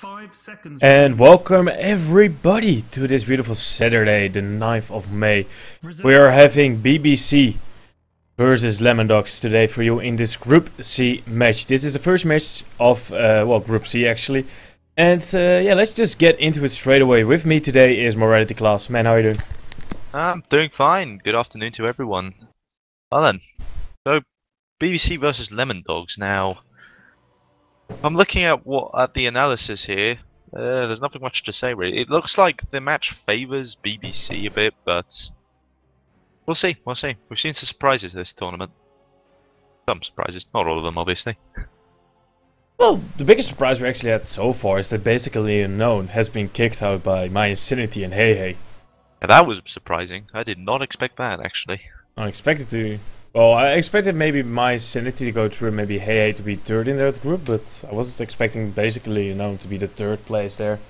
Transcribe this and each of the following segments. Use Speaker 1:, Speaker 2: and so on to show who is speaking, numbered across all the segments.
Speaker 1: Five seconds.
Speaker 2: And welcome everybody to this beautiful Saturday, the 9th of May. We are having BBC versus Lemon Dogs today for you in this Group C match. This is the first match of, uh, well, Group C actually. And uh, yeah, let's just get into it straight away. With me today is MoralityClause. Man, how are you doing?
Speaker 3: I'm doing fine. Good afternoon to everyone. Well then, so BBC versus Lemon Dogs. Now, I'm looking at what at the analysis here. Uh, there's nothing much to say really. It looks like the match favors BBC a bit, but we'll see. We'll see. We've seen some surprises this tournament. Some surprises, not all of them, obviously.
Speaker 2: Well, the biggest surprise we actually had so far is that basically unknown has been kicked out by My Insanity and Hey Hey.
Speaker 3: That was surprising. I did not expect that actually.
Speaker 2: I expected to. Well, I expected maybe my sanity to go through and maybe Hey Hey to be third in that group, but I wasn't expecting basically, you know, to be the third place there.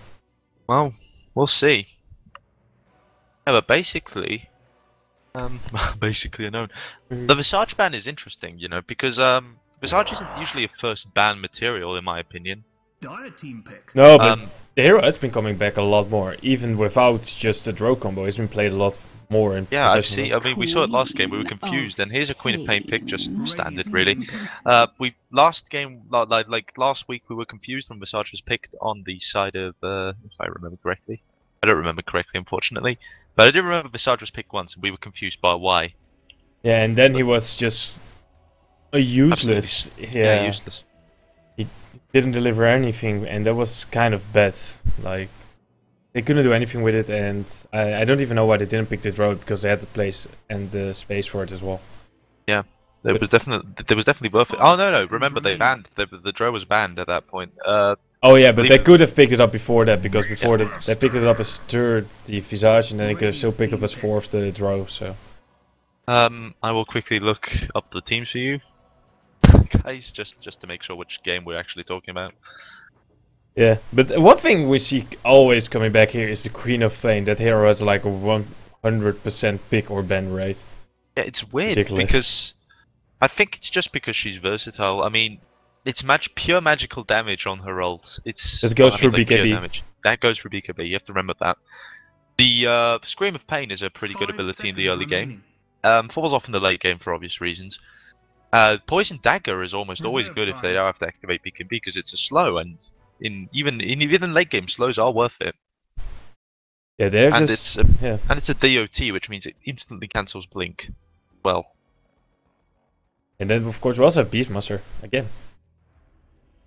Speaker 3: Well, we'll see. Yeah, but basically, um, basically unknown. The Visage ban is interesting, you know, because um, Visage isn't usually a first ban material in my opinion.
Speaker 1: Dire team pick.
Speaker 2: No, but
Speaker 3: Um,
Speaker 2: the hero has been coming back a lot more, even without just the Drow combo. He's been played a lot more in
Speaker 3: Yeah, I've
Speaker 2: professional.
Speaker 3: seen. I mean, we saw it last game. We were confused, and here's a Queen of Pain pick, just standard, really. Uh, we last game, like like last week, we were confused when Visage was picked on the side of, uh, if I remember correctly. I don't remember correctly, unfortunately, but I do remember Visage was picked once, and we were confused by why.
Speaker 2: Yeah, and then he was just a useless.
Speaker 3: Yeah,
Speaker 2: Yeah,
Speaker 3: useless.
Speaker 2: He didn't deliver anything, and that was kind of bad. Like they couldn't do anything with it, and I, I don't even know why they didn't pick the Drow because they had the place and the space for it as well.
Speaker 3: Yeah, There
Speaker 2: But-
Speaker 3: was definitely there was definitely worth it. Oh no no! Remember they banned the the Drow was banned at that point. Uh,
Speaker 2: Oh yeah, but they
Speaker 3: it.
Speaker 2: could have picked it up before that because before that they picked it up as third the visage, and then they could have still picked up as fourth the Drow. So
Speaker 3: um, I will quickly look up the teams for you, guys, just just to make sure which game we're actually talking about.
Speaker 2: Yeah, but one thing we see always coming back here is the Queen of Pain. That hero has like a one hundred percent pick or ban rate.
Speaker 3: Yeah, it's weird
Speaker 2: Ridiculous.
Speaker 3: because I think it's just because she's versatile. I mean, it's mag- pure magical damage on her ult. It's
Speaker 2: That goes
Speaker 3: I mean,
Speaker 2: for
Speaker 3: like,
Speaker 2: BKB.
Speaker 3: damage. That goes for BKB. You have to remember that. The uh, Scream of Pain is a pretty good ability in the
Speaker 1: seconds
Speaker 3: early game. Um, falls off in the late game for obvious reasons. Uh, Poison Dagger is almost always
Speaker 1: Reserve
Speaker 3: good if they don't have to activate BKB because it's a slow and in even in even late game slows are worth it.
Speaker 2: Yeah, they're
Speaker 3: And
Speaker 2: just
Speaker 3: it's a-
Speaker 2: yeah.
Speaker 3: And it's a DOT, which means it instantly cancels Blink. Well,
Speaker 2: And then of course we also have Beastmaster again.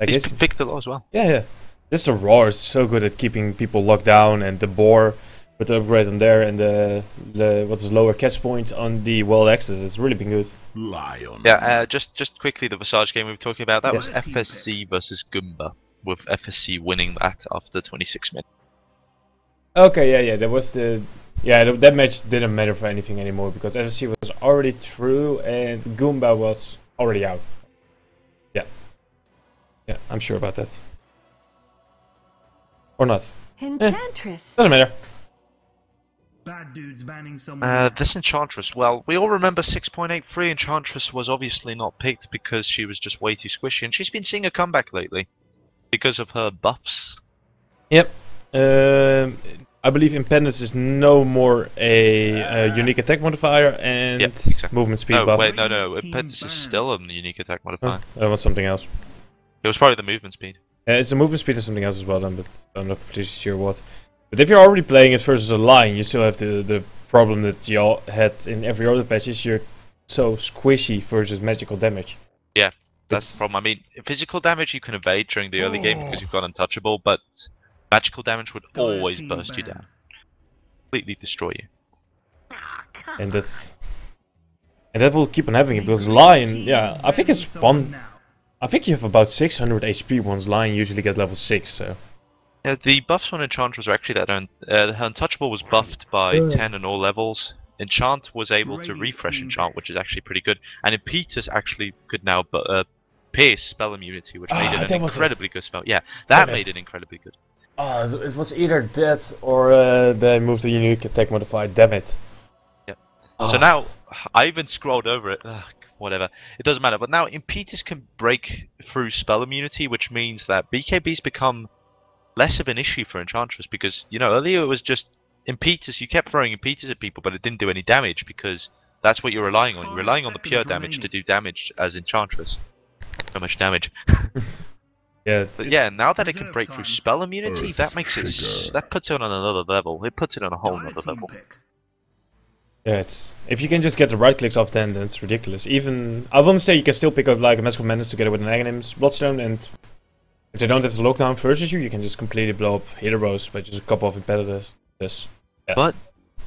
Speaker 2: I
Speaker 3: he's
Speaker 2: guess
Speaker 3: picked a lot as well.
Speaker 2: yeah, yeah. This the roar is so good at keeping people locked down, and the boar with the upgrade on there, and the, the what's his lower catch point on the Wild Axes. It's really been good.
Speaker 1: Lion.
Speaker 3: Yeah, uh, just just quickly, the Visage game we were talking about, that
Speaker 2: Yeah.
Speaker 3: was FSC versus Goomba, with FSC winning that after 26 minutes.
Speaker 2: Okay, yeah, yeah. That was the yeah. That match didn't matter for anything anymore because FSC was already through and Goomba was already out. Yeah, yeah. I'm sure about that. Or not.
Speaker 4: Enchantress.
Speaker 2: Doesn't matter.
Speaker 1: Bad dudes banning someone.
Speaker 3: Uh, this Enchantress, well, we all remember 6.83 Enchantress was obviously not picked because she was just way too squishy, and she's been seeing a comeback lately because of her buffs.
Speaker 2: Um, I believe Impetus is no more a, uh unique attack modifier and
Speaker 3: Yep, exactly.
Speaker 2: movement speed
Speaker 3: no,
Speaker 2: buff.
Speaker 3: wait, no, no, no.
Speaker 1: Team
Speaker 3: is
Speaker 1: ban.
Speaker 3: still a unique attack
Speaker 2: Oh,
Speaker 3: modifier.
Speaker 2: that was something else.
Speaker 3: It was probably the movement speed.
Speaker 2: Uh, it's a movement speed and something else as well, then, but I'm not pretty sure what. But if you're already playing it versus a line, you still have the the problem that you all had in every other patch is you're so squishy versus magical damage.
Speaker 3: That's the problem. I mean, physical damage you can evade during the early game because you've got untouchable, but magical damage would
Speaker 1: Dire
Speaker 3: always
Speaker 1: team
Speaker 3: burst you down, completely destroy you.
Speaker 2: and that's and that will keep on happening because lion, yeah, I think it's
Speaker 1: Someone
Speaker 2: one. I think you have about 600 HP once lion usually gets level six. So
Speaker 3: Yeah, the buffs on Enchantress are actually that un- uh, her Untouchable was buffed by 10 on all levels. Enchant was able to refresh
Speaker 1: team
Speaker 3: Enchant, which is actually pretty good. And Impetus actually could now bu- uh, pierce spell immunity, which made
Speaker 2: Ah,
Speaker 3: it an
Speaker 2: that was it.
Speaker 3: incredibly good spell. Yeah, that
Speaker 2: Damn
Speaker 3: made it incredibly good.
Speaker 2: oh, it was either death or uh, they moved the unique attack modifier. Damn it.
Speaker 3: Yep.
Speaker 2: Oh.
Speaker 3: So now, I even scrolled over it. Ugh, whatever. It doesn't matter. But now Impetus can break through spell immunity, which means that BKBs become less of an issue for Enchantress because you know earlier it was just impetus. You kept throwing impetus at people, but it didn't do any damage because that's what you're relying on. You're relying on the pure damage to do damage as Enchantress. So much damage.
Speaker 2: Yeah,
Speaker 3: But
Speaker 2: it's-
Speaker 3: yeah, now that it can break
Speaker 1: time.
Speaker 3: through spell immunity, that makes it that puts it on another level. It puts it on a whole
Speaker 1: Dire
Speaker 3: other level.
Speaker 1: pick.
Speaker 2: Yeah, it's if you can just get the right clicks off, then then it's ridiculous. Even I wouldn't say you can still pick up like a Mask of Madness together with an Aghanims Bloodstone, and if they don't have the lockdown versus you, you can just completely blow up heroes by just a couple of impeditors. This.
Speaker 3: But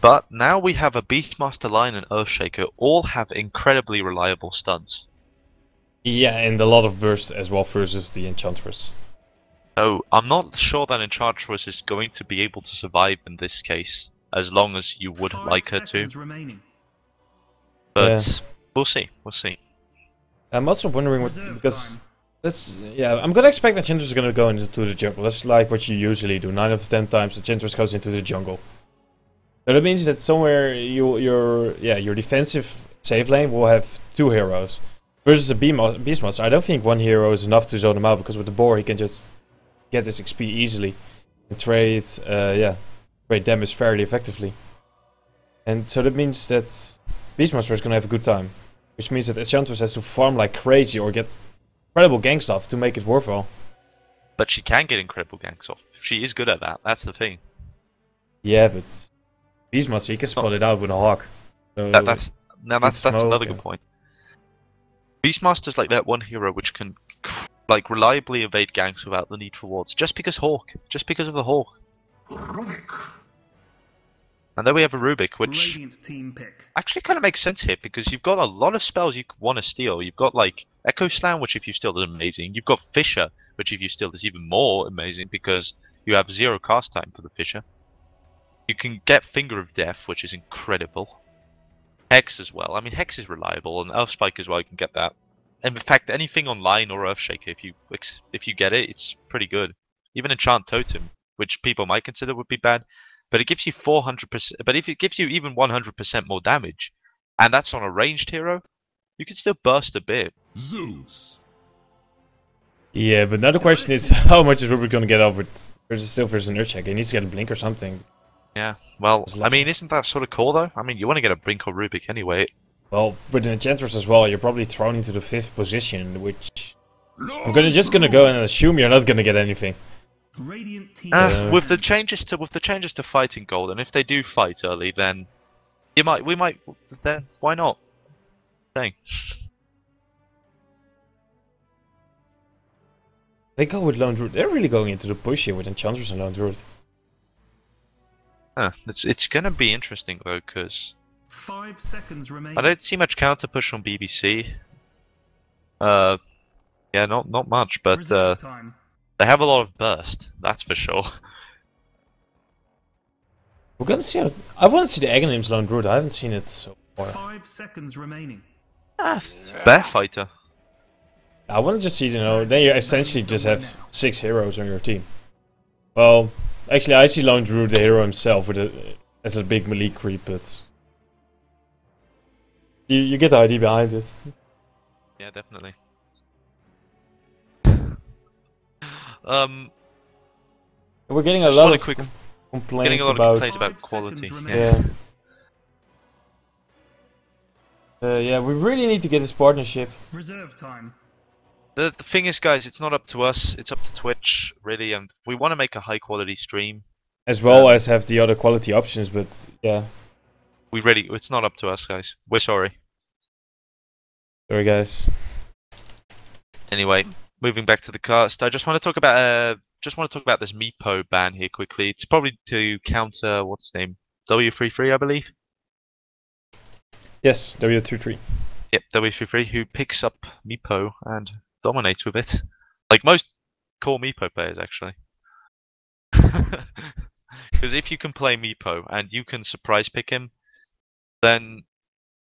Speaker 3: but now we have a Beastmaster Lion and Earthshaker all have incredibly reliable stuns.
Speaker 2: Yeah, and a lot of burst as well versus the Enchantress.
Speaker 3: So oh, I'm not sure that Enchantress is going to be able to survive in this case, as long as you would
Speaker 1: Five
Speaker 3: like her to.
Speaker 1: remaining.
Speaker 3: But we'll see. We'll see.
Speaker 2: I'm also wondering what
Speaker 1: Reserve
Speaker 2: because
Speaker 1: time.
Speaker 2: that's yeah, I'm gonna expect that Enchantress is gonna go into the jungle. That's like what you usually do. Nine out of ten times, the Enchantress goes into the jungle. So that means that somewhere you your yeah your defensive save lane will have two heroes versus a Beastmaster. I don't think one hero is enough to zone him out because with the boar he can just get this XP easily and trade uh, yeah trade damage fairly effectively. And so that means that Beastmaster is gonna have a good time. Which means that Enchantress has to farm like crazy or get incredible gang stuff to make it worthwhile.
Speaker 3: But she can get incredible ganks off. She is good at that. That's the thing.
Speaker 2: Yeah, but Beastmaster, he can spot it out with a hawk. So
Speaker 3: That, that's now that's that's another good point. Beastmaster's like that one hero which can like reliably evade ganks without the need for wards, just because Hawk, just because of the Hawk. And then we have a Rubik, which
Speaker 1: team pick.
Speaker 3: actually kind of makes sense here because you've got a lot of spells you want to steal. You've got like Echo Slam, which if you steal is amazing. You've got Fissure, which if you steal is even more amazing because you have zero cast time for the Fissure. You can get Finger of Death, which is incredible. Hex as well. I mean, Hex is reliable, and Earth Spike as well. You can get that. And in fact, anything online or Earthshaker, if you if you get it, it's pretty good. Even Enchant Totem, which people might consider would be bad, but it gives you 400%. But if it gives you even 100% more damage, and that's on a ranged hero, you can still burst a bit.
Speaker 4: Zeus.
Speaker 2: yeah, but now the question is how much is Rubik gonna get off with versus still versus an Earthcheck? He needs to get a blink or something.
Speaker 3: Yeah. Well, I mean, isn't that sort of cool though? I mean, you want to get a Brink or Rubik anyway.
Speaker 2: Well, with an Enchantress as well, you're probably thrown into the fifth position, which I'm gonna just gonna go and assume you're not gonna get anything.
Speaker 1: Radiant
Speaker 3: Uh, with the changes to with the changes to fighting gold, and if they do fight early, then you might we might then why not? Thing.
Speaker 2: They go with Lone Druid. They're really going into the push here with Enchantress and Lone Druid.
Speaker 3: Huh, it's it's gonna be interesting though, because
Speaker 1: Five seconds remaining.
Speaker 3: I don't see much counter push on BBC. Uh, yeah, not not much, but uh, they have a lot of burst. That's for sure.
Speaker 2: We're gonna see. How, I want to see the Aghanims Lone Druid. I haven't seen it so far.
Speaker 1: Five seconds remaining.
Speaker 3: Ah, bear fighter.
Speaker 2: I want to just see, you know, then you essentially just have six heroes on your team. Well, actually, I see Lone drew the hero himself, with a as a big melee creep, but you you get the idea behind it.
Speaker 3: Yeah, definitely. um,
Speaker 2: We're getting a lot
Speaker 3: wanna
Speaker 2: of
Speaker 3: quick-
Speaker 2: com- complaints
Speaker 3: getting a lot of
Speaker 2: about.
Speaker 3: complaints about quality. Yeah.
Speaker 2: Yeah. Uh, yeah, we really need to get this partnership.
Speaker 1: Reserve time.
Speaker 3: The, the thing is, guys, it's not up to us. It's up to Twitch, really, and we want to make a high quality stream.
Speaker 2: As well
Speaker 3: Um,
Speaker 2: as have the other quality options, but yeah.
Speaker 3: We really, it's not up to us, guys. We're sorry.
Speaker 2: Sorry guys.
Speaker 3: Anyway, moving back to the cast, I just want to talk about uh, just want to talk about this Meepo ban here quickly. It's probably to counter what's his name, W33, I believe.
Speaker 2: Yes, W23.
Speaker 3: Yep, W33, who picks up Meepo and dominates with it, like most core Meepo players, actually. Because if you can play Meepo and you can surprise pick him, then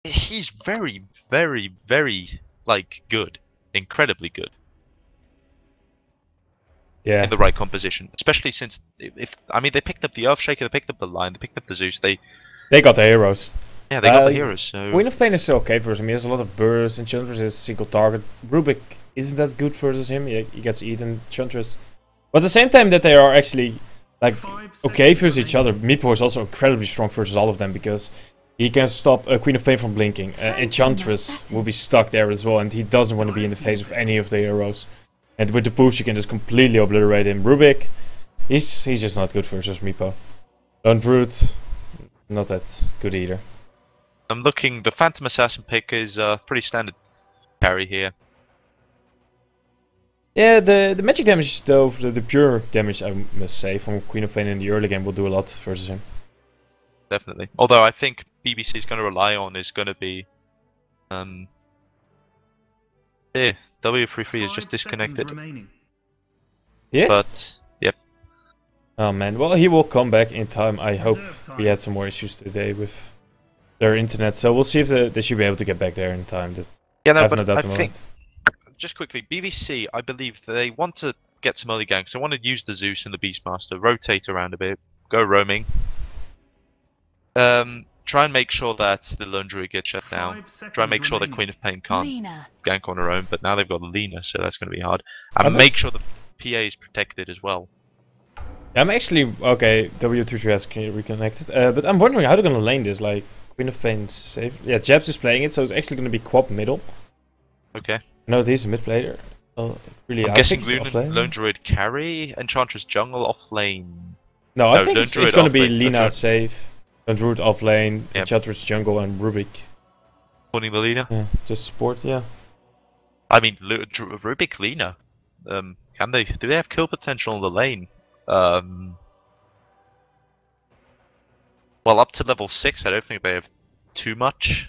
Speaker 3: he's very, very, very like good, incredibly good
Speaker 2: Yeah.
Speaker 3: in the right composition. Especially since if, I mean they picked up the Earthshaker, they picked up the Lion, they picked up the Zeus. They
Speaker 2: They got the heroes.
Speaker 3: yeah, they got
Speaker 2: Uh,
Speaker 3: the heroes. So
Speaker 2: Queen of Pain is still okay versus him. He has a lot of burst. Enchantress is single target. Rubik isn't that good versus him. He, he gets eaten. Enchantress But at the same time that they are actually like okay versus each other,
Speaker 1: remaining.
Speaker 2: Meepo is also incredibly strong versus all of them because he can stop uh, Queen of Pain from blinking. Uh, Enchantress will be stuck there as well, and he doesn't want to be in the face of any of the heroes. And with the boost, you can just completely obliterate him. Rubik, he's he's just not good versus Meepo. Lone Brute, not that good either.
Speaker 3: I'm looking. The Phantom Assassin pick is uh, pretty standard carry here.
Speaker 2: Yeah, the the magic damage though, the, the pure damage I must say from Queen of Pain in the early game will do a lot versus him.
Speaker 3: definitely. Although I think BBC is going to rely on is going to be, um, yeah, W33 is just disconnected.
Speaker 1: seconds remaining.
Speaker 2: Yes.
Speaker 3: But yep,
Speaker 2: oh man, well he will come back in time. I hope
Speaker 1: Reserve time.
Speaker 2: we had some more issues today with their internet, so we'll see if the, they should be able to get back there in time. That
Speaker 3: yeah, no, but
Speaker 2: no
Speaker 3: I think
Speaker 2: it.
Speaker 3: Just quickly, BBC, I believe they want to get some early ganks. They want to use the Zeus and the Beastmaster, rotate around a bit, go roaming. Um, try and make sure that the Lone Druid gets shut down. Try and make sure that
Speaker 1: remaining.
Speaker 3: Queen of Pain can't
Speaker 4: Lina.
Speaker 3: gank on her own, but now they've got Lina, so that's going to be hard. And make sure the PA is protected as well.
Speaker 2: I'm actually okay. W23 has reconnected, uh, but I'm wondering how they're gonna lane this. Like Queen of Pain safe. Yeah, Jabs is playing it, so it's actually gonna be QoP middle.
Speaker 3: Okay.
Speaker 2: No, he's a mid player. Well, really,
Speaker 3: I'm
Speaker 2: I
Speaker 3: guessing
Speaker 2: think it's
Speaker 3: Lune,
Speaker 2: offlane.
Speaker 3: Lone Druid carry, Enchantress jungle off lane.
Speaker 2: No, I
Speaker 3: No,
Speaker 2: think it's, it's gonna be
Speaker 3: lane, Lone
Speaker 2: Lina safe, and Root off lane,
Speaker 3: Yep.
Speaker 2: Enchantress jungle, and Rubik.
Speaker 3: The Lina.
Speaker 2: Yeah, just support. Yeah.
Speaker 3: I mean, Lu- Dr- Rubik Lina. Um, can they? Do they have kill potential on the lane? Um. Well, up to level six, I don't think they have too much.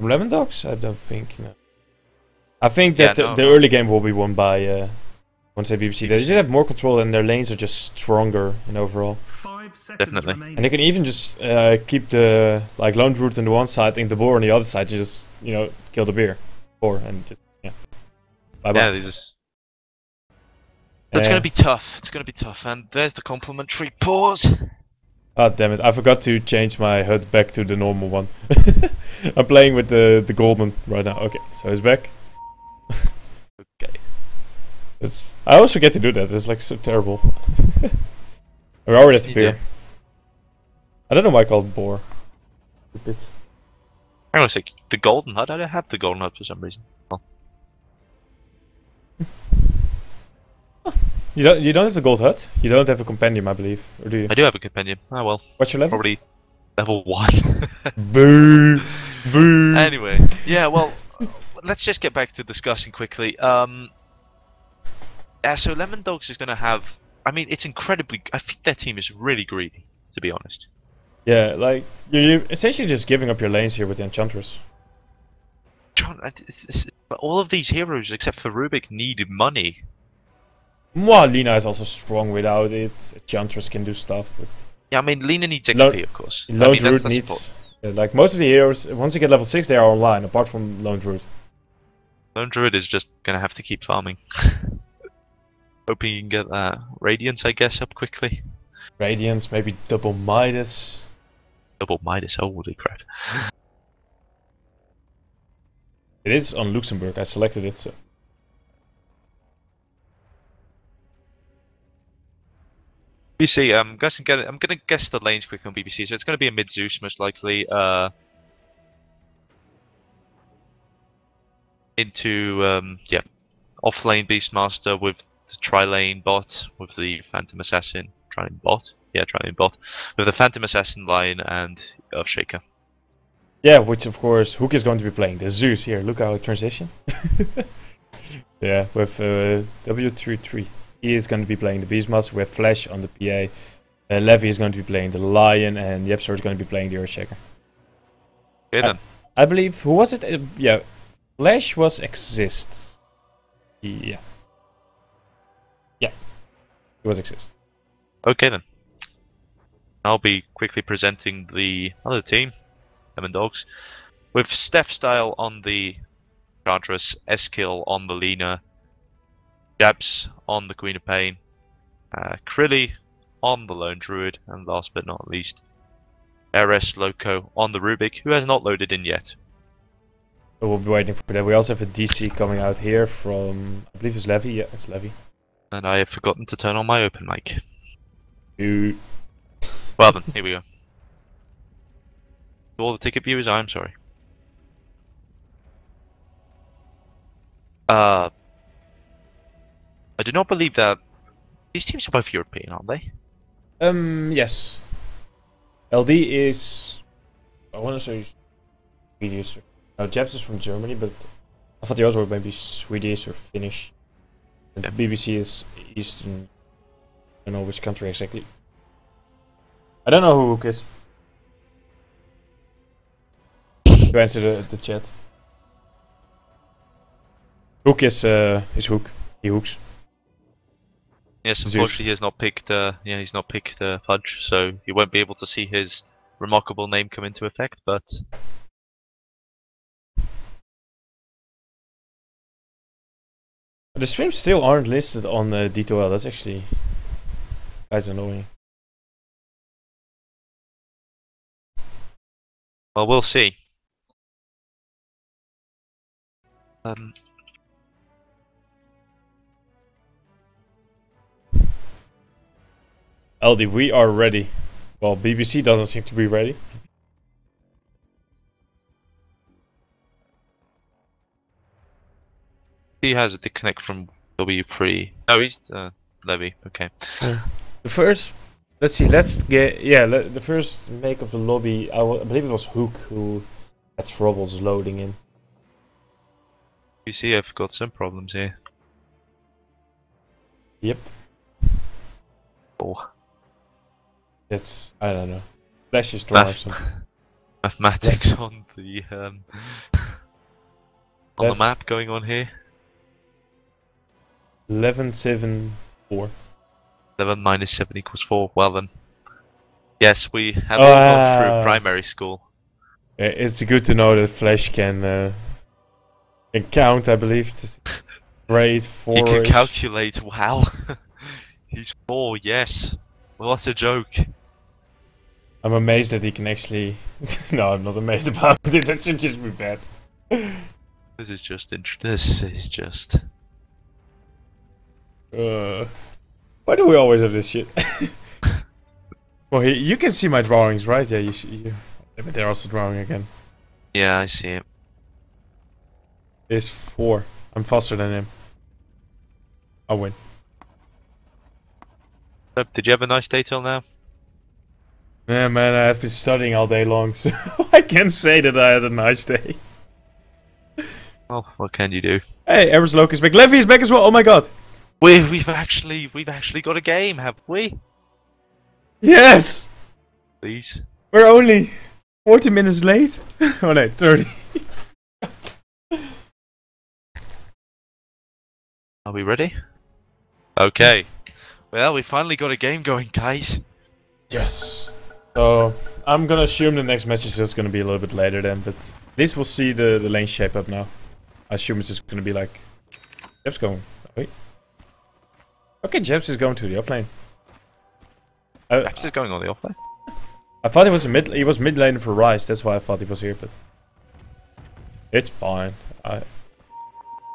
Speaker 2: From Lemon Dogs? I don't think. No. I think that the,
Speaker 3: no,
Speaker 2: the
Speaker 3: no.
Speaker 2: early game will be won by uh, once they BBC. They
Speaker 3: BBC.
Speaker 2: just have more control and their lanes are just stronger in overall.
Speaker 1: Five seconds
Speaker 3: Definitely.
Speaker 1: remaining.
Speaker 2: And they can even just uh, keep the like lone root on the one side and the boar on the other side. Just you know kill the beer, boar and just yeah. Bye bye.
Speaker 3: Yeah, these. Is... That's
Speaker 2: Uh,
Speaker 3: gonna be tough. It's gonna be tough. And there's the complimentary pause.
Speaker 2: God damn it! I forgot to change my HUD back to the normal one. I'm playing with the the golden right now. Okay, so it's back.
Speaker 3: Okay.
Speaker 2: It's I always forget to do that. It's like so terrible. we already have the
Speaker 3: You
Speaker 2: I don't know why I call it boar. Stupid.
Speaker 3: Hang on a sec. The golden HUD. I don't have the golden HUD for some reason. Well, oh.
Speaker 2: You don't you don't have the gold HUD. You don't have a compendium, I believe, or do you?
Speaker 3: I do have a companion. Oh well,
Speaker 2: What's your level?
Speaker 3: probably level one.
Speaker 2: Boo! Boo!
Speaker 3: Anyway, yeah, well, let's just get back to discussing quickly. Um, yeah, so Lemon Dogs is going to have. I mean, it's incredibly. I think their team is really greedy, to be honest.
Speaker 2: Yeah, like you're, you're essentially just giving up your lanes here with the Enchantress.
Speaker 3: John, it's, it's, but all of these heroes, except for Rubik, need money.
Speaker 2: Well, Lina is also strong without it. Enchantress can do stuff, but
Speaker 3: Yeah, I mean, Lina needs XP,
Speaker 2: Lone-
Speaker 3: of course. I
Speaker 2: Lone
Speaker 3: mean, that's,
Speaker 2: Druid
Speaker 3: that's
Speaker 2: needs. yeah, uh, like most of the heroes, once you get level six, they are online. Apart from Lone Druid.
Speaker 3: Lone Druid is just going to have to keep farming. Hoping you can get that Radiance, I guess, up quickly.
Speaker 2: Radiance, maybe double Midas.
Speaker 3: Double Midas, holy crap.
Speaker 2: It is on Luxembourg. I selected it. So
Speaker 3: BBC, I'm guessing. I'm gonna guess the lanes quick on BBC. So it's gonna be a mid Zeus most likely. Uh, into um, yeah, off lane Beastmaster with the tri lane bot with the Phantom Assassin. Tri lane bot, yeah, tri lane bot with the Phantom Assassin line and Earthshaker.
Speaker 2: yeah, which of course Hook is going to be playing. The Zeus here. Look how it transition. yeah, with uh, W33. He is going to be playing the Beastmaster. We have Flash on the PA. Uh, Levy is going to be playing the Lion, and Yepsor is going to be playing the Earthshaker.
Speaker 3: Okay then.
Speaker 2: I believe who was it? Uh, yeah, Flash was exist. Yeah. Yeah. He was exist.
Speaker 3: Okay then. I'll be quickly presenting the other team, Lemon Dogs, with Steph Style on the Enchantress, Eskill on the Lina, Jabs on the Queen of Pain, uh, Krilly on the Lone Druid, and last but not least, RS Loco on the Rubik, who has not loaded in yet.
Speaker 2: So we'll be waiting for that. We also have a DC coming out here from I believe it's Levy. Yeah, it's Levy.
Speaker 3: And I have forgotten to turn on my open mic.
Speaker 2: You.
Speaker 3: Well then, here we go. To all the ticket viewers, I'm sorry. Uh, I do not believe that these teams are both European, aren't they?
Speaker 2: Um, yes. LD is. I want to say Swedish. No, Japs is from Germany, but I thought the others were maybe Swedish or Finnish. And
Speaker 3: Yeah.
Speaker 2: BBC is Eastern. I don't know which country exactly. I don't know who Hook is. To answer the, the chat. Hook is uh is Hook. He hooks.
Speaker 3: Yes, unfortunately, he has not picked. Uh, yeah, he's not picked uh, Fudge, so he won't be able to see his remarkable name come into effect. But
Speaker 2: The streams still aren't listed on uh, D2L. That's actually quite annoying.
Speaker 3: well, we'll see. Um,
Speaker 2: LD, we are ready. Well, BBC doesn't seem to be ready.
Speaker 3: he has a disconnect from W3. Oh, he's uh, Levy. Okay.
Speaker 2: The first, let's see, let's get yeah. Le- the first make of the lobby, I I believe it was Hook who had troubles loading in.
Speaker 3: You see, I've got some problems here.
Speaker 2: Yep,
Speaker 3: Oh,
Speaker 2: that's I don't know. Flash is draw or something.
Speaker 3: mathematics on the um, on the map going on here.
Speaker 2: Eleven seven four.
Speaker 3: 11 minus 7 equals 4. Well then. Yes, we have all gone
Speaker 2: ah.
Speaker 3: through primary school.
Speaker 2: Yeah, It's good to know that Flash can uh, can count. I believe. to Grade four.
Speaker 3: He can calculate. Wow. He's 4, yes. What a joke.
Speaker 2: I'm amazed that he can actually. no, I'm not amazed about it. That should just be bad.
Speaker 3: This is just int- This is just.
Speaker 2: Uh, why do we always have this shit? well, he, you can see my drawings, right? Yeah, you. see- you but they're also drawing again.
Speaker 3: Yeah, I see it.
Speaker 2: It's four. I'm faster than him. I win.
Speaker 3: So, did you have a nice day till now?
Speaker 2: Yeah, man, I have been studying all day long, so I can't say that I had a nice day.
Speaker 3: Well, what can you do?
Speaker 2: Hey, Ever's Locust is back. Levy is back as well. Oh my god.
Speaker 3: We we've actually we've actually got a game, have we?
Speaker 2: Yes.
Speaker 3: Please.
Speaker 2: We're only 40 minutes late. oh no, 30.
Speaker 3: Are we ready? Okay. Well, we finally got a game going, guys.
Speaker 2: Yes. So I'm gonna assume the next match is just gonna be a little bit later then, but at least we'll see the, the lane shape up now. I assume it's just gonna be like Jeb's going. Wait. Okay, Jeb's is going to the offlane. I,
Speaker 3: Perhaps it's going on the offlane.
Speaker 2: I thought he was a mid he was mid lane for Rise, that's why I thought he was here, but it's fine. I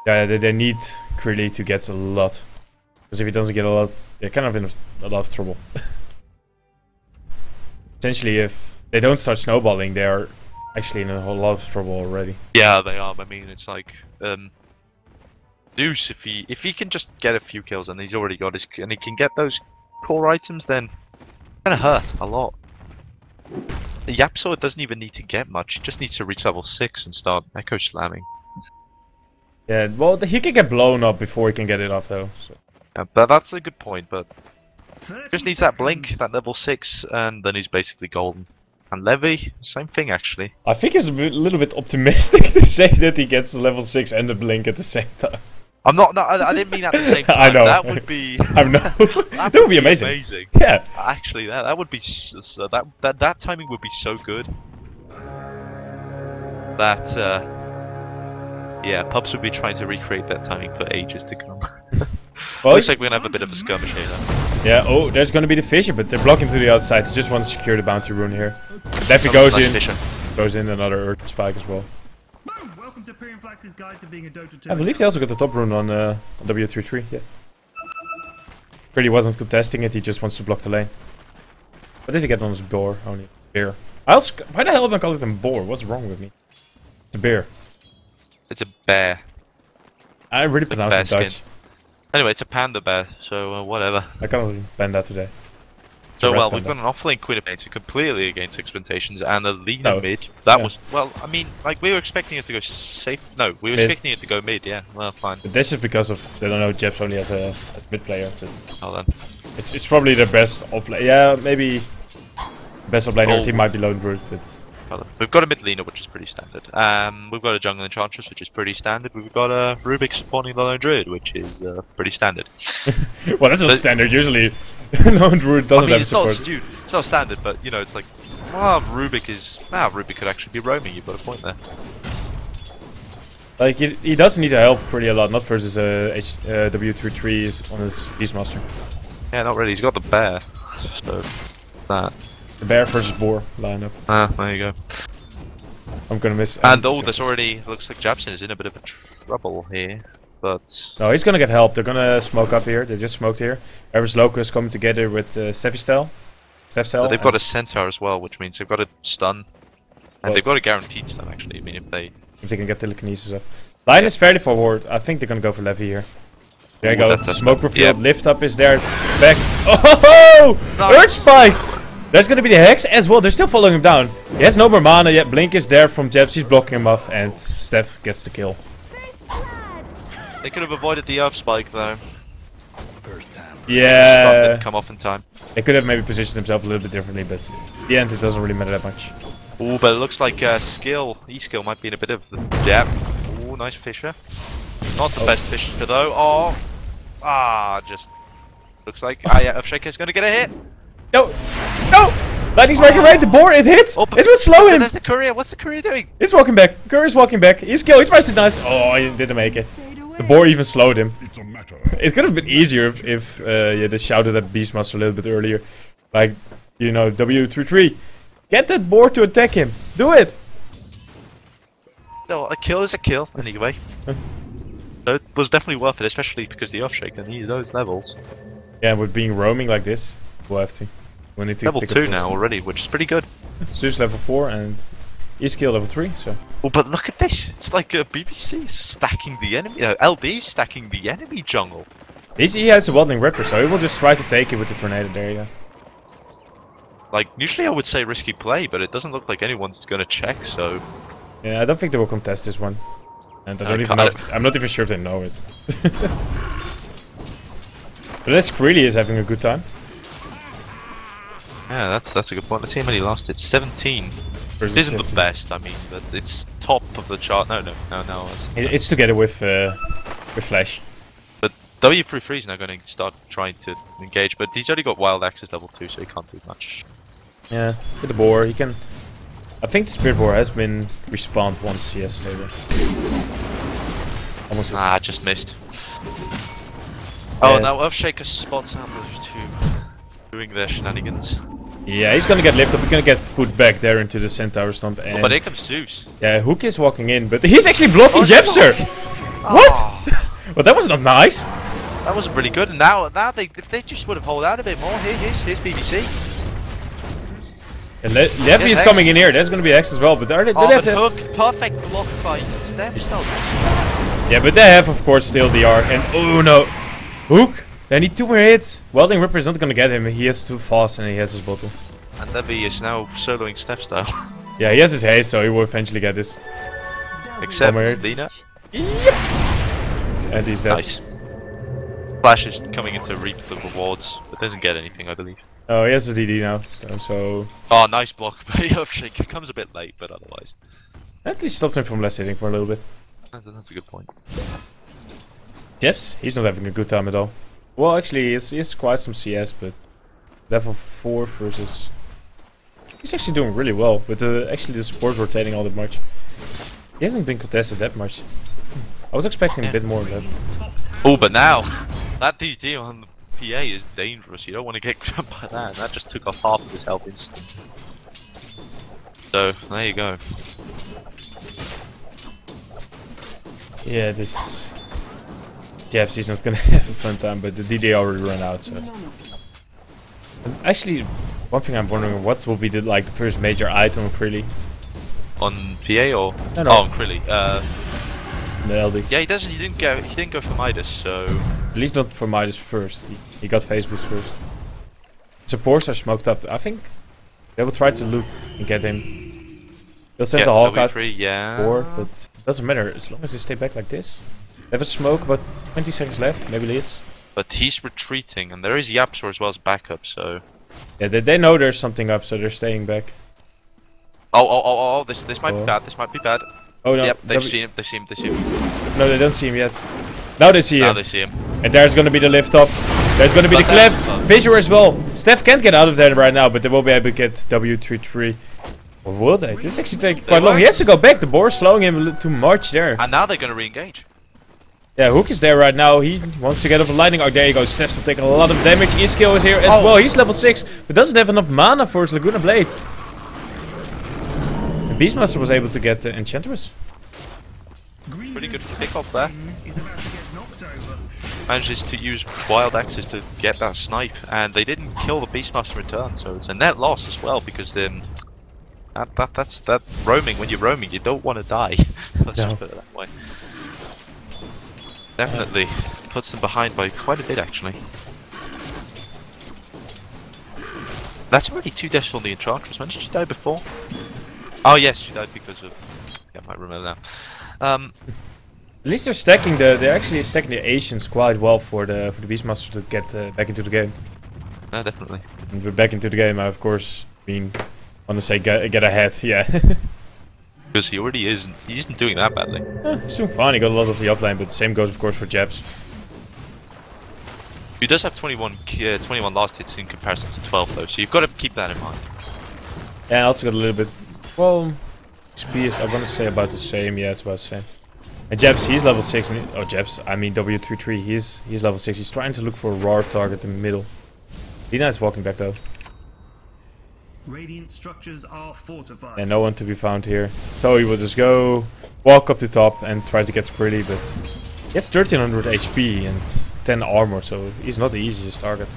Speaker 2: yeah, they, they need Creeley to get a lot. Because if he doesn't get a lot, they're kind of in a lot of trouble. Essentially, if they don't start snowballing, they are actually in a whole lot of trouble already.
Speaker 3: Yeah, they are. I mean, it's like um, Zeus. If he if he can just get a few kills and he's already got his and he can get those core items, then gonna hurt a lot. The Yapso doesn't even need to get much. He just needs to reach level six and start echo slamming.
Speaker 2: Yeah, well, he can get blown up before he can get it off, though. So.
Speaker 3: But that's a good point. But
Speaker 1: 30
Speaker 3: just needs that blink, that level six, and then he's basically golden. And Levy, same thing actually.
Speaker 2: I think it's a little bit optimistic to say that he gets level 6 and a blink at the same time.
Speaker 3: I'm not. No, I, I didn't mean at the same time.
Speaker 2: I know.
Speaker 3: That would be.
Speaker 2: I know. that would be amazing.
Speaker 3: Amazing.
Speaker 2: Yeah.
Speaker 3: Actually, that that would be s- s- that that that timing would be so good. That uh, yeah, pubs would be trying to recreate that timing for ages to come.
Speaker 2: Well,
Speaker 3: Looks like we're gonna have a bit of a skirmish here. Then.
Speaker 2: Yeah, oh, there's gonna be the Fissure, but they're blocking to the outside. They just want to secure the bounty rune here. Definitely
Speaker 3: Oh,
Speaker 2: goes
Speaker 3: nice
Speaker 2: in.
Speaker 3: Fissure.
Speaker 2: Goes in another Earth Spike as well.
Speaker 1: Welcome to PyrionFlax's guide to being a Dota 2.
Speaker 2: I believe they also got the top rune on, uh, on W33. Yeah. Really wasn't contesting it, he just wants to block the lane. What did he get on his boar? Only bear. I also, why the hell am I calling him boar? What's wrong with me? It's a bear.
Speaker 3: It's a bear.
Speaker 2: I really
Speaker 3: bear
Speaker 2: pronounce it
Speaker 3: skin. Anyway, it's a panda bear, so uh, whatever.
Speaker 2: I can't even bend that today.
Speaker 3: So
Speaker 2: red
Speaker 3: well, we've got an offlane Quinnipiator completely against expectations and a Lina
Speaker 2: No.
Speaker 3: mid. That
Speaker 2: Yeah.
Speaker 3: was well, I mean, like we were expecting it to go safe. No, we were
Speaker 2: Mid.
Speaker 3: expecting it to go mid. Yeah, well, fine.
Speaker 2: But this is because of, they don't know, Jeps only as a, as mid player. But
Speaker 3: Hold on.
Speaker 2: it's, it's probably the best offlane. Yeah, maybe best offlaner
Speaker 3: Oh.
Speaker 2: team might be Lone Druid, but
Speaker 3: We've got a mid Lina, which is pretty standard. Um, we've got a jungle enchantress, which is pretty standard. We've got a Rubik supporting the lone druid, which is uh, pretty standard.
Speaker 2: well, that's not
Speaker 3: But-
Speaker 2: standard. Usually, Lone Druid doesn't
Speaker 3: mean,
Speaker 2: have
Speaker 3: it's not
Speaker 2: support.
Speaker 3: stu- it's not standard, but you know, it's like, ah, Rubik is. Ah, Rubik could actually be roaming. You've got a point there.
Speaker 2: Like he, he does need to help pretty a lot, not versus uh, H, uh, W33 is on his Beastmaster.
Speaker 3: Yeah, not really. He's got the bear, so that.
Speaker 2: The bear versus boar lineup.
Speaker 3: Ah, there you go.
Speaker 2: I'm gonna miss.
Speaker 3: And oh, there's already looks like Jabson is in a bit of a trouble here, but
Speaker 2: No, he's gonna get help. They're gonna smoke up here. They just smoked here. Ever's Locust coming together with uh, Steffi Stel. Steph Cell.
Speaker 3: but they've got a centaur as well, which means they've got a stun, and they've got a guaranteed stun actually. I mean, if they
Speaker 2: if they can get telekinesis up. Line is fairly forward. I think they're gonna go for Levy here. There you go. Smoke revealed.
Speaker 3: yeah.
Speaker 2: Lift up is there. Back. Oh!
Speaker 3: Nice.
Speaker 2: Earth Spike! There's gonna be the Hex as well. They're still following him down. He has no more mana yet. Blink is there from Jebs. He's blocking him off. And Steph gets the kill.
Speaker 3: they could have avoided the earth spike though. Stun
Speaker 2: Yeah.
Speaker 3: didn't come off in time.
Speaker 2: They could have maybe positioned themselves a little bit differently, but in the end, it doesn't really matter that much.
Speaker 3: Ooh, but it looks like uh, skill, E-skill might be in a bit of the depth. Ooh, nice Fissure. Not the
Speaker 2: Oh.
Speaker 3: best Fissure though. Oh, ah, just looks like ah yeah, Earthshaker's gonna get a hit.
Speaker 2: No! No! Lightning Striker right, the board, it hits!
Speaker 3: Oh,
Speaker 2: it was slow him!
Speaker 3: There's the courier. What's the courier doing?
Speaker 2: He's walking back. Curry's walking back. He's killed, He tries to nice. Oh, he didn't make it. The boar even slowed him.
Speaker 1: It's a matter.
Speaker 2: It could have been easier if, if uh, yeah, they shouted at Beastmaster a little bit earlier. Like, you know, W33. Get that boar to attack him. Do it!
Speaker 3: No, a kill is a kill anyway. so it was definitely worth it, especially because the Earthshaker needs those levels.
Speaker 2: Yeah, with being roaming like this, we'll have to. We need to
Speaker 3: Level
Speaker 2: pick
Speaker 3: two
Speaker 2: those.
Speaker 3: now already, which is pretty good.
Speaker 2: Zeus level 4 and E-skill level 3, so.
Speaker 3: Oh, but look at this! It's like uh, BBC stacking the enemy. Uh, LD stacking the enemy jungle.
Speaker 2: He's, he has a Wildwing Ripper, so he will just try to take it with the Tornado there, yeah.
Speaker 3: Like usually I would say risky play, but it doesn't look like anyone's gonna check. So
Speaker 2: Yeah, I don't think they will contest this one. And I don't I
Speaker 3: even
Speaker 2: know if, I'm not even sure if they know it. but this really is having a good time.
Speaker 3: Yeah, that's that's a good point. Let's see how many lost. It's 17.
Speaker 2: versus
Speaker 3: It isn't the best, I mean, but it's top of the chart. No, no, no, no. It's,
Speaker 2: It- It's together with uh, with Flash.
Speaker 3: but W33 is now going to start trying to engage, but he's only got wild axes level two, so he can't do much.
Speaker 2: Yeah, with the boar, he can. I think the spirit boar has been respawned once yesterday. Almost.
Speaker 3: Ah, just missed. Oh,
Speaker 2: Yeah.
Speaker 3: now Earthshaker spots out those two doing their shenanigans.
Speaker 2: Yeah, he's gonna get lifted. He's gonna get put back there into the centaur stomp. And
Speaker 3: Oh, but here comes Zeus.
Speaker 2: yeah, Hook is walking in, but he's actually blocking
Speaker 3: Oh,
Speaker 2: Jepser. What?
Speaker 3: Ah,
Speaker 2: Well, that was not nice.
Speaker 3: that wasn't really good. And now, now they if they just would have held out a bit more. Here, here's, here's BBC.
Speaker 2: And Le- Levy is coming in here. There's gonna be X as well, but are they?
Speaker 3: Oh,
Speaker 2: they
Speaker 3: but Hook, perfect block by Steph Stone.
Speaker 2: Yeah, but they have, of course, still the arc. And oh no, Hook. They need two more hits. Wildwing Ripper is not gonna get him. He is too fast, and he has his bottle.
Speaker 3: And Levy is now soloing Steph style.
Speaker 2: Yeah, he has his haste, so he will eventually get this.
Speaker 3: Except. Lina.
Speaker 2: And he's dead.
Speaker 3: Nice. Flash is coming in to reap the rewards, but doesn't get anything, I believe.
Speaker 2: Oh, he has a DD now. So, so
Speaker 3: Oh, nice block by Earthshake. Comes a bit late, but otherwise.
Speaker 2: at least stopped him from less hitting for a little bit.
Speaker 3: That's, a good point.
Speaker 2: Jeps, he's not having a good time at all. Well, actually, it's, he's quite some CS, but level 4 versus... He's actually doing really well, with the, actually the support rotating all that much. He hasn't been contested that much. I was expecting a bit more of that.
Speaker 3: Oh, but now that DD on the PA is dangerous. You don't want to get grabbed by that. That just took off half of his health instantly. So there you go.
Speaker 2: Yeah, this... He's not gonna have a fun time, but the DD already ran out, so. Actually, one thing I'm wondering, what will be the like the first major item of Krilly
Speaker 3: On PA or
Speaker 2: No, no.
Speaker 3: oh, on Krilly. Uh,
Speaker 2: the LD?
Speaker 3: yeah, he doesn't. He didn't go. He didn't go for Midas, so
Speaker 2: At least not for Midas first. He, he got face boost first. Supports are smoked up. I think they will try to look and get him. They'll send
Speaker 3: yeah,
Speaker 2: the Hawk out
Speaker 3: W3, yeah.
Speaker 2: forward, but it doesn't matter as long as they stay back like this. They have a smoke, about 20 seconds left, maybe leads.
Speaker 3: But he's retreating, and there is Yapsor as well as backup. So
Speaker 2: Yeah, they, they know there's something up, so they're staying back.
Speaker 3: oh oh oh oh, oh this this might
Speaker 2: Oh.
Speaker 3: be bad. This might be bad.
Speaker 2: Oh no,
Speaker 3: yep, they've
Speaker 2: W-
Speaker 3: seen him. They've seen him. They've seen him.
Speaker 2: no, they don't see him yet. Now they see
Speaker 3: Now
Speaker 2: him, Now
Speaker 3: they see him.
Speaker 2: and there's gonna be the lift up. There's gonna be
Speaker 3: But
Speaker 2: the clip. Fissure as well. Steph can't get out of there right now, but they will be able to get W33. Or will they? This actually take quite long. He has to go back. The boar is slowing him a little too much there.
Speaker 3: And now they're going to re-engage.
Speaker 2: Yeah, Hook is there right now. He wants to get off the lightning. Oh, there you go. Steph's still taking a lot of damage. Iskill is here as
Speaker 3: Oh.
Speaker 2: well. He's level 6, but doesn't have enough mana for his Laguna Blade. And Beastmaster was able to get uh, Enchantress.
Speaker 3: Pretty good pick
Speaker 1: top
Speaker 3: off there.
Speaker 1: lane about to get knocked over.
Speaker 3: Manages to use wild axes to get that snipe, and they didn't kill the Beastmaster in turn, so it's a net loss as well because then that, that that's that roaming. When you're roaming, you don't want to die. Let's
Speaker 2: No.
Speaker 3: just put it that way. Definitely puts them behind by quite a bit actually. That's already two deaths on the Enchantress. When did she die before? Oh yes, she died because of. Yeah, I might remember now. Um,
Speaker 2: At least they're stacking the they're actually stacking the Asians quite well for the for the Beastmaster to get uh, back into the game.
Speaker 3: yeah, definitely.
Speaker 2: And we're back into the game. I of course mean want to say get, get ahead. Yeah,
Speaker 3: Because he already isn't. He isn't doing that badly.
Speaker 2: Eh, he's doing fine. He got a lot of the upline, but the same goes of course for Jabs.
Speaker 3: He does have 21, ki- uh, 21 last hits in comparison to 12 though, so you've got to keep that in mind.
Speaker 2: Yeah, I also got a little bit. Well, XP is I want to say about the same. Yeah, it's about the same. And Jabs, he's level six. And he, oh, Jabs, I mean W33. He's he's level six. He's trying to look for a raw target in the middle. Lina is walking back though.
Speaker 1: Radiant structures are fortified.
Speaker 2: and no one to be found here. So he will just go walk up the top and try to get pretty, but he has 1300 HP and 10 armor, so he's not the easiest target.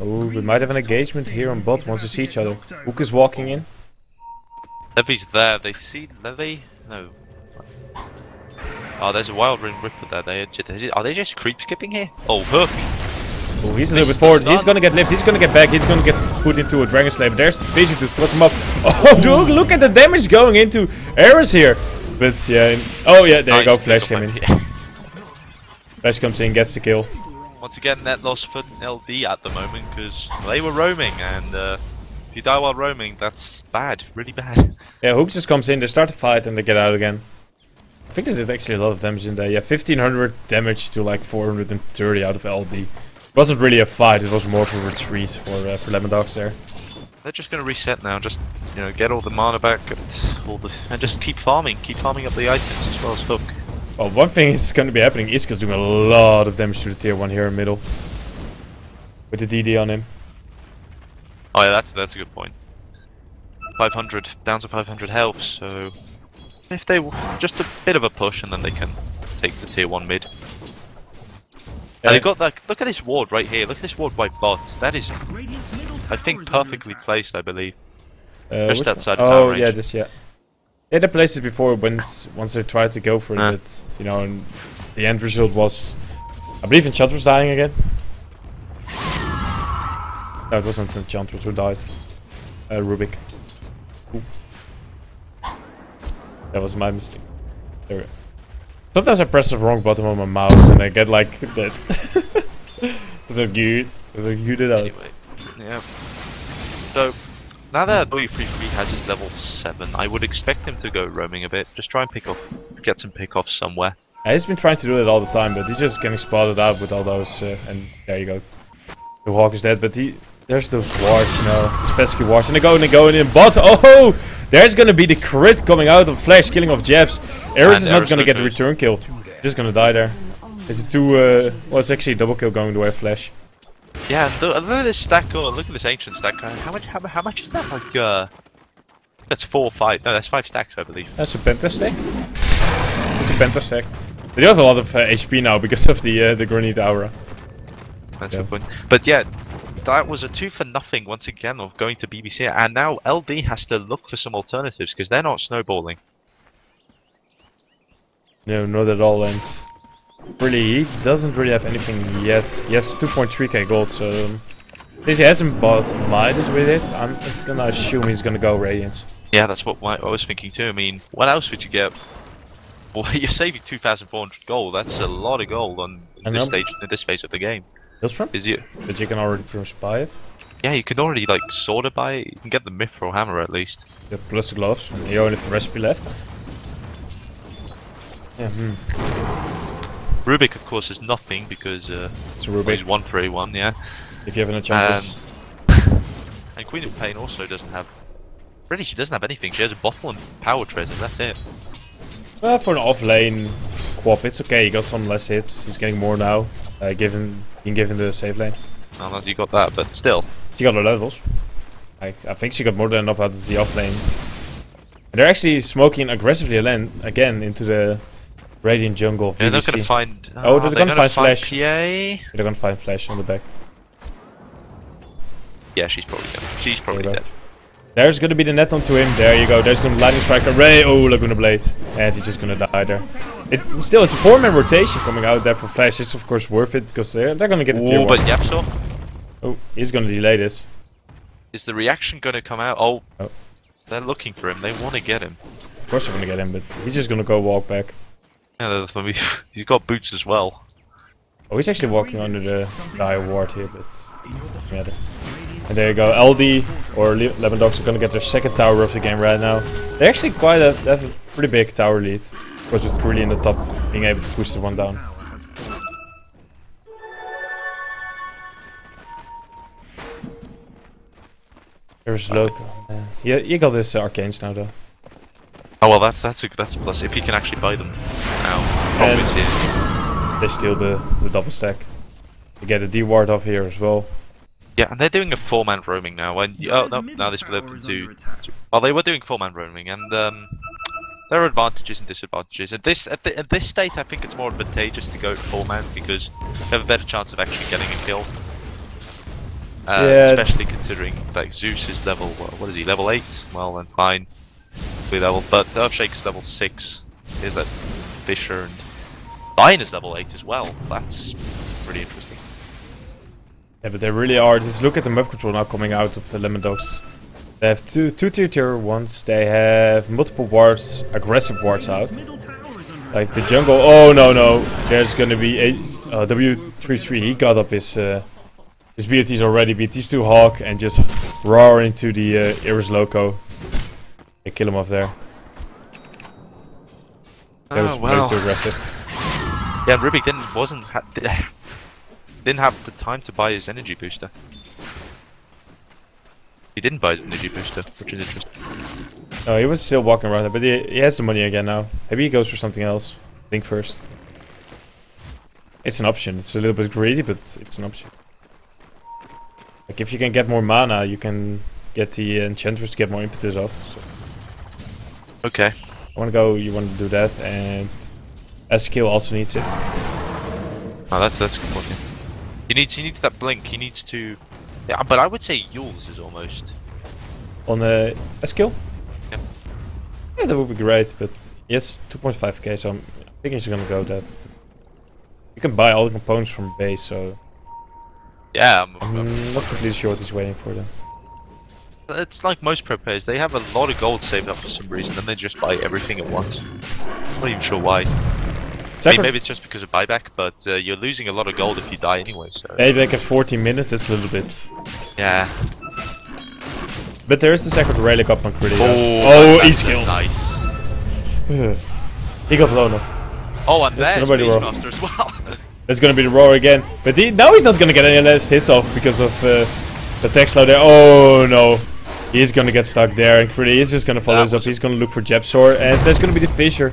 Speaker 2: Oh, we might have an engagement here on bot once they see each other. Hook is walking in.
Speaker 3: Levy's there. They see Levy? No. Oh, there's a Wildwing Ripper there. They are they just creep skipping here? Oh, hook!
Speaker 2: Oh, he's a little bit forward. He's gonna get lift. He's gonna get back. He's gonna get put into a Dragon Slave. There's the vision to flip him up. Oh, dude, look at the damage going into Eris here. But yeah, in- oh yeah, there you go. Flash
Speaker 3: pick
Speaker 2: came in.
Speaker 3: by-
Speaker 2: Flash comes in, gets the kill.
Speaker 3: Once again, net loss for LD at the moment because they were roaming, and uh, if you die while roaming, that's bad, really bad.
Speaker 2: Yeah, Hook just comes in, they start the fight, and they get out again. I think they did actually a lot of damage in there. Yeah, 1500 damage to like 430 out of LD. It wasn't really a fight, it was more of a retreat for uh, for Lemon Dogs there.
Speaker 3: They're just gonna reset now. Just you know, get all the mana back, and all the, and just keep farming, keep farming up the items as well as hook.
Speaker 2: Well, one thing is going to be happening. Iska's doing a lot of damage to the tier 1 here in middle. With the DD on him.
Speaker 3: Oh yeah, that's that's a good point. 500 down to 500 health, so if they just a bit of a push, and then they can take the tier one mid.
Speaker 2: Yeah,
Speaker 3: And they've got that. Look at this ward right here. Look at this ward by bot. That is, I think, perfectly placed. I believe.
Speaker 2: uh,
Speaker 3: just
Speaker 2: which one?
Speaker 3: outside
Speaker 2: Oh,
Speaker 3: tower
Speaker 2: yeah,
Speaker 3: range.
Speaker 2: this, yeah. They had places before when it's- once they tried to go for
Speaker 3: Ah.
Speaker 2: it, you know, and the end result was, I believe Enchantress dying again. No, it wasn't Enchantress who died. Uh, Rubik. Ooh. That was my mistake. There we go. Sometimes I press the wrong button on my mouse and I get like that. so good. So good it out.
Speaker 3: Anyway, yeah. So now that W33 has his level seven, I would expect him to go roaming a bit. Just try and pick off, get some pick off somewhere.
Speaker 2: Yeah, He's been trying to do it all the time, but he's just getting spotted out with all those, uh, and there you go. The hawk is dead, but he, there's those wards, you know, these pesky wards, and they go and they go in But, Oh, there's gonna be the crit coming out of Flash, killing of Jabs. Eris is not gonna get the return kill. Just gonna die there. It's a two, uh, well, it's actually a double kill going the way of Flash.
Speaker 3: Yeah, look, look at this stack. Oh, look at this ancient stack. Uh, How much? How, how much is that? Like, uh, that's four, five. No, that's five stacks, I believe.
Speaker 2: That's a pentest stack. It's a penta stack. They do have a lot of uh, HP now because of the uh, the grenade aura.
Speaker 3: That's
Speaker 2: Yeah.
Speaker 3: a good point. But yeah, that was a two for nothing once again of going to BBC, and now LD has to look for some alternatives because they're not snowballing.
Speaker 2: No, not at all. And really, he doesn't really have anything yet. He has 2.3k gold, so um, if he hasn't bought Midas with it, I'm gonna assume he's gonna go Radiant.
Speaker 3: Yeah, that's what I was thinking too. I mean, what else would you get? Well, you're saving 2,400 gold. That's a lot of gold on this stage, in this phase of the game.
Speaker 2: Maelstrom?
Speaker 3: Is you?
Speaker 2: But you can already pretty much buy it.
Speaker 3: Yeah, you can already like sort of buy it. You can get the Mithril hammer at least.
Speaker 2: The plus the gloves. You only have the recipe left. Yeah, hmm.
Speaker 3: Rubick, of course, is nothing because uh,
Speaker 2: It's a
Speaker 3: well,
Speaker 2: Rubick.
Speaker 3: he's one a one. Yeah.
Speaker 2: If you have an
Speaker 3: Um,
Speaker 2: enchantment.
Speaker 3: and Queen of Pain also doesn't have. Really, she doesn't have anything. She has a bottle and power treasure. That's it.
Speaker 2: Well, for an off lane QoP, it's okay. He got some less hits. He's getting more now. Uh, given being him the save lane.
Speaker 3: Unless you got that, but still.
Speaker 2: She got the levels. I, I think she got more than enough out of the off lane. And they're actually smoking aggressively again, into the Radiant jungle.
Speaker 3: Yeah, they're gonna find.
Speaker 2: Oh, they're
Speaker 3: they're
Speaker 2: gonna find Flash.
Speaker 3: PA.
Speaker 2: They're gonna find Flash on the back.
Speaker 3: Yeah, she's probably dead. She's probably dead.
Speaker 2: There's gonna be the net onto him. There you go. There's gonna be lightning strike array. Oh, Laguna Blade, and he's just gonna die there. It still it's a four man rotation coming out there for Flash. It's of course worth it because they're they're gonna get the tier
Speaker 3: Oh,
Speaker 2: one.
Speaker 3: but Yapso,
Speaker 2: Oh, he's gonna delay this.
Speaker 3: is the reaction gonna come out? Oh,
Speaker 2: Oh.
Speaker 3: they're looking for him. They want to get him.
Speaker 2: Of course they're gonna get him, but he's just gonna go walk back.
Speaker 3: Yeah, they're- I mean, he's got boots as well.
Speaker 2: Oh, he's actually walking under the Dire Ward here, but doesn't. And there you go. LD or Le- Lemon Dogs are gonna get their second tower of the game right now. They're actually quite a, they have a pretty big tower lead. Because with really in the top being able to push the one down. There's Loco. Yeah, you got this uh, arcanes now though.
Speaker 3: Oh well, that's that's a that's a plus if he can actually buy them now. Problem is his.
Speaker 2: They steal the, the double stack. They get a D ward off here as well.
Speaker 3: Yeah, and they're doing a four-man roaming now. And oh no, now they split up
Speaker 1: Middle tower
Speaker 3: into. Well, they were doing four-man roaming, and um, there are advantages and disadvantages. At this at, the, at this state, I think it's more advantageous to go four-man because you have a better chance of actually getting a kill. Uh,
Speaker 2: Yeah.
Speaker 3: Especially considering like Zeus is level what, what is he level eight? Well then fine, be level. But Earthshake is level six. Is that Fissure and Lion is level eight as well. That's pretty interesting.
Speaker 2: Yeah, but they really are. Just look at the map control now coming out of the Lemon Dogs. They have two two tier tier ones. They have multiple wards, aggressive wards out.
Speaker 1: Middle tower is under
Speaker 2: Like the jungle. Oh no no. There's gonna be a uh, W33. He got up his uh, his BOTs already. BOTs to Hawk and just roar into the uh, Iris Loco. They kill him off there. That was
Speaker 3: Oh,
Speaker 2: way
Speaker 3: well.
Speaker 2: too aggressive.
Speaker 3: Yeah, Rubick didn't wasn't ha didn't have the time to buy his energy booster. He didn't buy his energy booster, which is interesting.
Speaker 2: No, he was still walking around there, but he, he has the money again now. Maybe he goes for something else. Think first. It's an option. It's a little bit greedy, but it's an option. Like if you can get more mana, you can get the enchantress to get more impetus off. So
Speaker 3: Okay.
Speaker 2: I want to go. You want to do that, and Eskill also needs it.
Speaker 3: Oh, that's that's good point. He needs he needs that blink. He needs to. Yeah, but I would say Eul's is almost.
Speaker 2: On a Eskill.
Speaker 3: Yep.
Speaker 2: Yeah, that would be great, but yes, 2.5k. So I'm thinking he's gonna go that. You can buy all the components from base, so
Speaker 3: Yeah, I'm,
Speaker 2: I'm
Speaker 3: I'm-
Speaker 2: not completely sure what he's waiting for then.
Speaker 3: it's like most pro players. They have a lot of gold saved up for some reason, and they just buy everything at once. I'm not even sure why. I mean, maybe it's just because of buyback, but uh, you're losing a lot of gold if you die anyway. So
Speaker 2: maybe like at 14 minutes, that's a little bit.
Speaker 3: yeah.
Speaker 2: But there is the sacred relic up on Critty.
Speaker 3: Oh,
Speaker 2: oh killed.
Speaker 3: Nice.
Speaker 2: he got blown up.
Speaker 3: Oh, and
Speaker 2: There's
Speaker 3: there's
Speaker 2: nobody wrong.
Speaker 3: Beastmaster as well.
Speaker 2: That's gonna be the roar again. But he, now he's not gonna get any less hits off because of uh, the tech slow there. Oh no. He's gonna get stuck there and Critty is just gonna follow
Speaker 3: That
Speaker 2: this up. He's gonna look for Jepsor and there's gonna be the Fissure.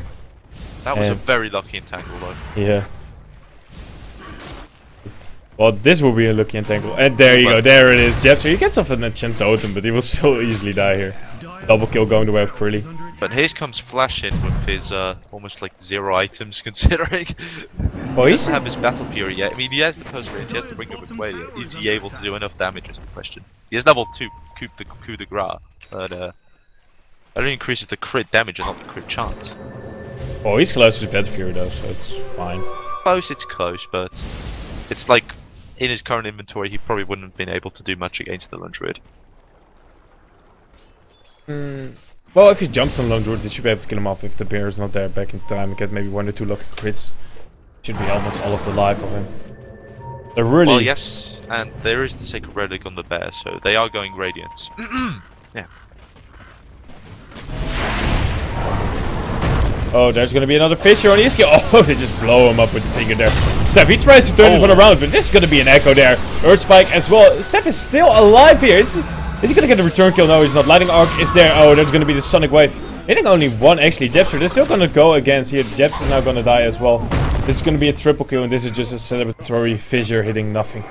Speaker 3: That was a very lucky entangle though.
Speaker 2: Yeah. Well, this will be a lucky entangle. And there you go, there it is. Jepsor, he gets off an enchant totem, but he will so easily die here. Double kill going the way of Crilly.
Speaker 1: is under attack.
Speaker 3: But here comes Flash in with his uh, almost like zero items considering.
Speaker 2: Oh,
Speaker 3: he doesn't have his Battle Fury yet. I mean, he has the Post Perseverance, he has the Ring of Aquila. Is he able to do enough damage is the question. He has level 2 coup de, coup de Gras, but uh, that only increases the crit damage and not the crit chance.
Speaker 2: Oh he's close to Battle Fury though, so it's fine.
Speaker 3: Close, it's close, but it's like in his current inventory, he probably wouldn't have been able to do much against the Lone Druid. Hmm.
Speaker 2: Well, if he jumps on Lone Druid, he should be able to kill him off if the bear is not there back in time and get maybe one or two lucky crits. Should be almost all of the life of him. They're really
Speaker 3: Well, yes, and there is the Sacred Relic on the bear, so they are going Radiance. yeah.
Speaker 2: Oh, there's gonna be another Fissure on Iski. Oh, they just blow him up with the finger there. Steph, he tries to turn this
Speaker 3: Oh.
Speaker 2: one around, but there's gonna be an Echo there. Earth Spike as well. Steph is still alive here. Is, is he gonna get a return kill? No, he's not. Lightning Arc is there. Oh, there's gonna be the Sonic Wave. Hitting only one, actually. Jepster, they're still gonna go against here. Jeps is now gonna die as well. This is gonna be a triple kill, and this is just a celebratory Fissure hitting nothing.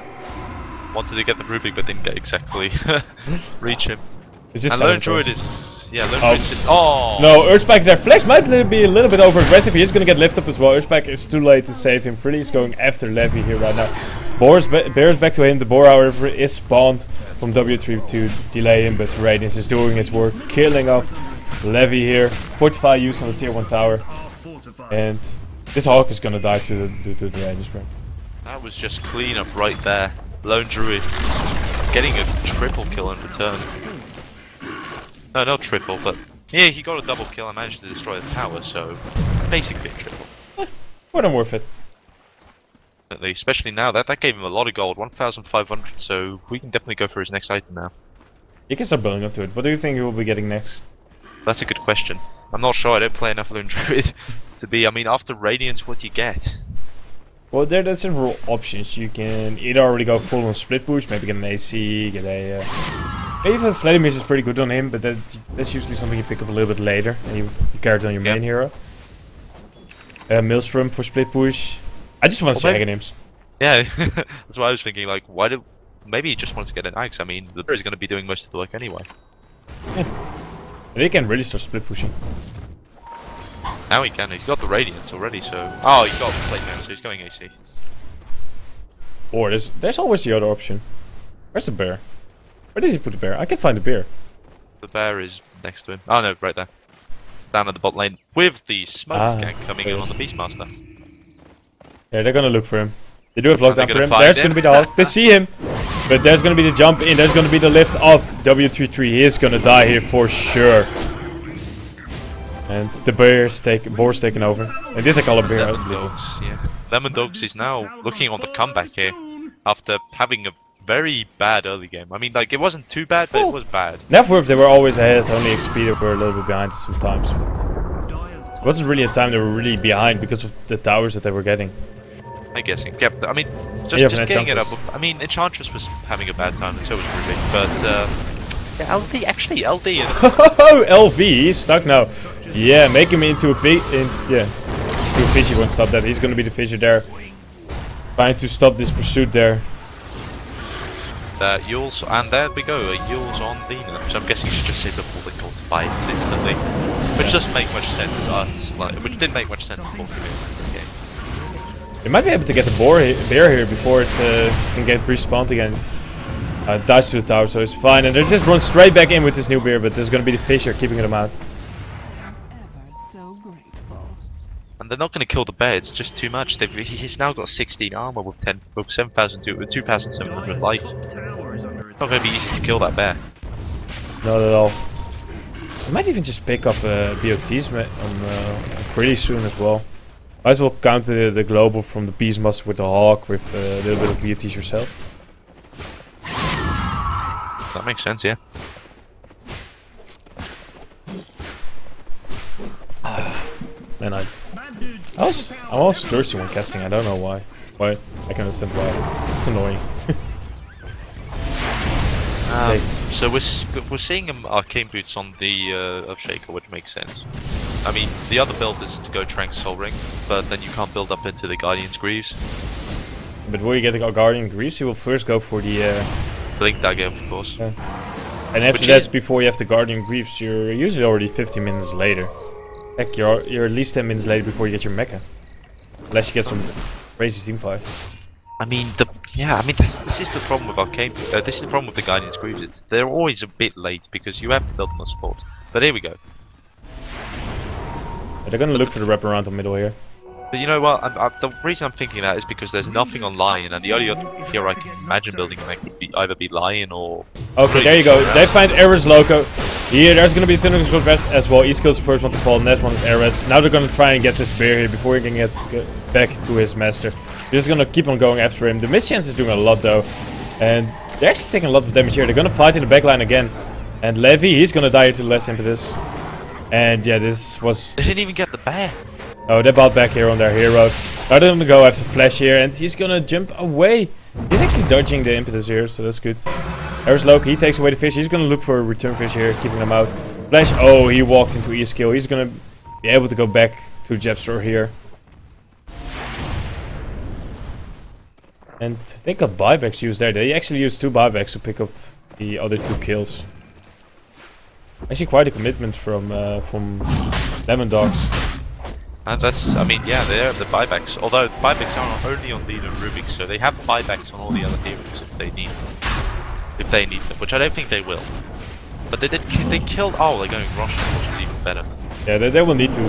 Speaker 3: Wanted to get the Rubick, but didn't get exactly reach him.
Speaker 2: Is this
Speaker 3: And Lone. Druid is. Yeah, Lone
Speaker 2: Oh.
Speaker 3: Druid's just. Oh!
Speaker 2: No, Earthspike there. Flash might be a little bit over aggressive. He's gonna get lifted up as well. Earthspike is too late to save him. Pretty is going after Levy here right now. Boar's ba Bear's back to him. The Boar, however, is spawned from W3 to delay him, but Radiance is doing his work, killing off Levy here. Fortify used on the tier 1 tower, and this Hawk is gonna die to the, due to the Radiance burn.
Speaker 3: That was just clean up right there. Lone Druid getting a triple kill in return. No, not triple, but yeah, he got a double kill I managed to destroy the tower, so basically a triple.
Speaker 2: More than worth it.
Speaker 3: Especially now that that gave him a lot of gold, 1,500. So we can definitely go for his next item now.
Speaker 2: You can start building up to it. What do you think he will be getting next?
Speaker 3: That's a good question. I'm not sure. I don't play enough Lone Druid to be. I mean, after Radiance, what do you get?
Speaker 2: Well, there are several options. You can either already go full on split push, maybe get an AC, get a. Uh, even Vladimir is pretty good on him, but that, that's usually something you pick up a little bit later, and you, you carry it on your
Speaker 3: Yep.
Speaker 2: main hero. Uh, Maelstrom for split push. I just want to
Speaker 3: Well,
Speaker 2: see.
Speaker 3: Yeah, that's what I was thinking. Like, why did? Maybe he just wants to get an axe. I mean, the bear is going to be doing most of the work anyway.
Speaker 2: They can really start split pushing.
Speaker 3: Now he can. He's got the Radiance already, so. Oh, he's got the plate now, so he's going AC.
Speaker 2: Or there's there's always the other option. Where's the bear? Where did he put the bear? I can't find the bear.
Speaker 3: The bear is next to him. Oh no, right there. Down at the bot lane with the smoke
Speaker 2: Ah,
Speaker 3: gang coming in on the Beastmaster.
Speaker 2: Yeah, they're gonna look for him. They do have lockdown for him. There's
Speaker 3: him?
Speaker 2: gonna be the Hulk. They see him. But there's gonna be the jump in. There's gonna be the lift up. W33 he is gonna die here for sure. And the bear's take, boar's taken over. And this I call a bear.
Speaker 3: Lemon. Dogs, yeah. Lemon Dogs is now looking on the comeback here after having a very bad early game. I mean, like, it wasn't too bad, but
Speaker 2: Oh.
Speaker 3: it was bad.
Speaker 2: Neverwolf, they were always ahead. Only XP they were a little bit behind sometimes. It wasn't really a time they were really behind because of the towers that they were getting.
Speaker 3: I'm guessing. Yeah, I mean, just,
Speaker 2: Yeah,
Speaker 3: just getting it up. I mean, Enchantress was having a bad time, and so was Ruby. But, uh, yeah, LD, actually, LD is.
Speaker 2: Oh, LV, he's stuck now. Yeah, make him into a big. In, yeah, into a fishy won't stop that. He's gonna be the fissure there. Trying to stop this pursuit there.
Speaker 3: Uh, Euls, and there we go, a Euls on Dina. So I'm guessing you should just save the gold to instantly. Which doesn't make much sense, uh, like, which didn't make much sense before.
Speaker 2: You might be able to get the boar he bear here before it uh, can get respawned again. Uh, dies to the tower, so it's fine. And they just run straight back in with this new bear, but there's gonna be the fissure keeping them out.
Speaker 3: They're not going to kill the bear, it's just too much. They've, he's now got 16 armor with 10, with 7,000, with 2,700 life.
Speaker 1: top tower is under
Speaker 3: It's not going to be easy to kill that bear.
Speaker 2: Not at all. I might even just pick up uh, BOTs on, uh, pretty soon as well. Might as well counter the, the global from the Beastmaster with the Hawk with uh, a little bit of BOTs yourself.
Speaker 3: That makes sense, yeah.
Speaker 2: Man, I, I was I'm always thirsty when casting. I don't know why. Why? I can understand why. It's annoying.
Speaker 3: Um, so we're, we're seeing um, arcane boots on the uh, of Shaker, which makes sense. I mean, the other build is to go Trank Soul Ring, but then you can't build up into the Guardian's Greaves.
Speaker 2: but before you get the Guardian Greaves, you will first go for the. Uh,
Speaker 3: Blink Dagger, of course.
Speaker 2: Yeah. And after
Speaker 3: Which
Speaker 2: that,
Speaker 3: is-
Speaker 2: before you have the Guardian Greaves, you're usually already 15 minutes later. Heck, you're, you're at least 10 minutes late before you get your mecha. Unless you get some crazy team fight.
Speaker 3: I mean, the yeah, I mean, that's, this is the problem with arcade. Uh, this is the problem with the Guardian's Greaves. It's they're always a bit late because you have to build them on spot. But here we go.
Speaker 2: They're gonna look for the wraparound on the middle here.
Speaker 3: But you know what? I'm, I, the reason I'm thinking that is because there's nothing on Lion, and the only other hero I can imagine building a mech would be either be Lion or.
Speaker 2: Okay, there you go. They find Eris Loco. Here, there's gonna be Thunder Vet as well. East kills the first one to fall. Next one is Eris. Now they're gonna try and get this bear here before he can get get back to his master. They're just gonna keep on going after him. The mischance is doing a lot though. And they're actually taking a lot of damage here. They're gonna fight in the backline again. And Levy, he's gonna die to less impetus. And yeah, this was
Speaker 3: They didn't even get the bear.
Speaker 2: Oh, they bought back here on their heroes. Now they're go after Flash here, and he's gonna jump away. He's actually dodging the impetus here, so that's good. There's Loki, he takes away the fish. He's gonna look for a return fish here, keeping them out. Flash, oh, he walks into E-skill. He's gonna be able to go back to Jepster here. And they got buybacks used there. They actually used two buybacks to pick up the other two kills. Actually, quite a commitment from uh, from Lemon Dogs.
Speaker 3: And that's, I mean, yeah, they have the buybacks. Although buybacks are only on Leader and Rubick, so they have buybacks on all the other heroes if they need them. If they need them, which I don't think they will. But they did, ki- they killed. Oh, they're going Russian, which is even better.
Speaker 2: Yeah, they, they will need to.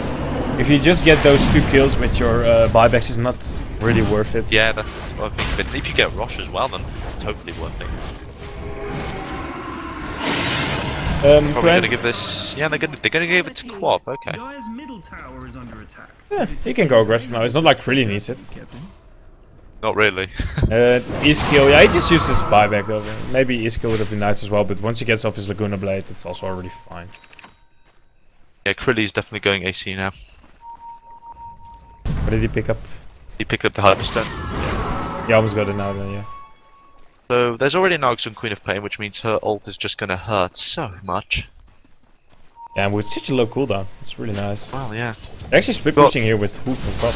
Speaker 2: If you just get those two kills with your uh, buybacks, is not really worth it.
Speaker 3: Yeah, that's just what I think. But if you get Rosh as well, then it's totally worth it.
Speaker 2: Um,
Speaker 3: Probably
Speaker 2: to
Speaker 3: gonna give this. Yeah, they're gonna they're gonna give it to QoP. Okay.
Speaker 1: Dire's middle tower is under attack.
Speaker 2: yeah, he can go aggressive now. It's not like really needs it.
Speaker 1: Captain.
Speaker 3: Not really.
Speaker 2: Uh, E-skill, yeah, he just uses buyback though. Maybe E-skill would have been nice as well, but once he gets off his Laguna Blade, it's also already fine.
Speaker 3: yeah, Krilly's definitely going AC now.
Speaker 2: What did he pick up?
Speaker 3: He picked up the Harvester.
Speaker 2: He almost got it now then, yeah.
Speaker 3: So there's already an Aghs on Queen of Pain, which means her ult is just gonna hurt so much.
Speaker 2: Yeah, and with such a low cooldown, it's really nice.
Speaker 3: Well, yeah.
Speaker 2: They're actually split
Speaker 3: Well-
Speaker 2: pushing here with Hook and Crop.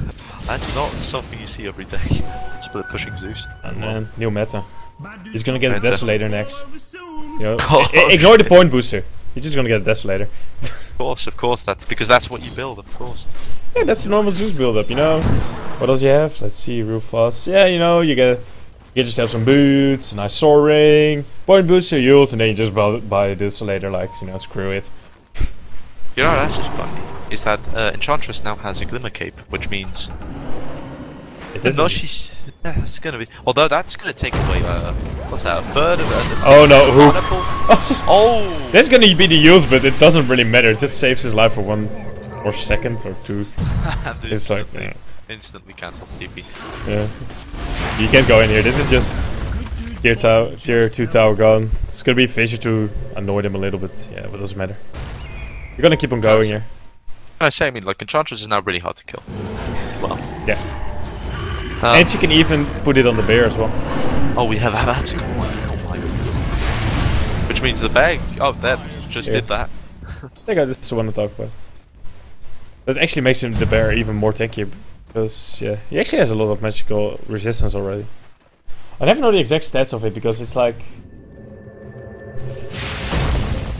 Speaker 3: That's not something you see every day. Split pushing Zeus.
Speaker 2: And then new meta. He's gonna get a Desolator next. You know,
Speaker 3: Oh,
Speaker 2: i- ignore the point booster. He's just gonna get a Desolator.
Speaker 3: Of course, of course, that's because that's what you build, of course.
Speaker 2: Yeah, that's the normal Zeus build up, you know. What else you have? Let's see, real fast. Yeah, you know, you get you just have some boots, a nice Soul Ring, point booster, use, and then you just buy, buy a Desolator, like, you know, screw it.
Speaker 3: You know, that's just funny. Is that uh, Enchantress now has a Glimmer Cape, which means
Speaker 2: It
Speaker 3: no,
Speaker 2: isn't-
Speaker 3: she's that's gonna be. Although that's gonna take away uh, what's that? A third of uh, the.
Speaker 2: Oh, no, who-
Speaker 3: oh.
Speaker 2: That's gonna be the use, but it doesn't really matter. It just saves his life for one or second or two. It's like,
Speaker 3: instantly,
Speaker 2: yeah.
Speaker 3: instantly cancels TP.
Speaker 2: yeah. You can't go in here. This is just tier, tower, tier 2 tower gone. It's gonna be Fissure to annoy them a little bit. Yeah, but it doesn't matter. You're gonna keep on going here.
Speaker 3: I say, I mean, like Enchantress is now really hard to kill. Well,
Speaker 2: Yeah.
Speaker 3: um,
Speaker 2: and you can even put it on the bear as well.
Speaker 3: oh, we have that's a good. Oh my. God. Which means the bag. Oh, that just
Speaker 2: Yeah.
Speaker 3: did that.
Speaker 2: I think I just want to talk about. That actually makes him the bear even more tanky because yeah, he actually has a lot of magical resistance already. I never know the exact stats of it because it's like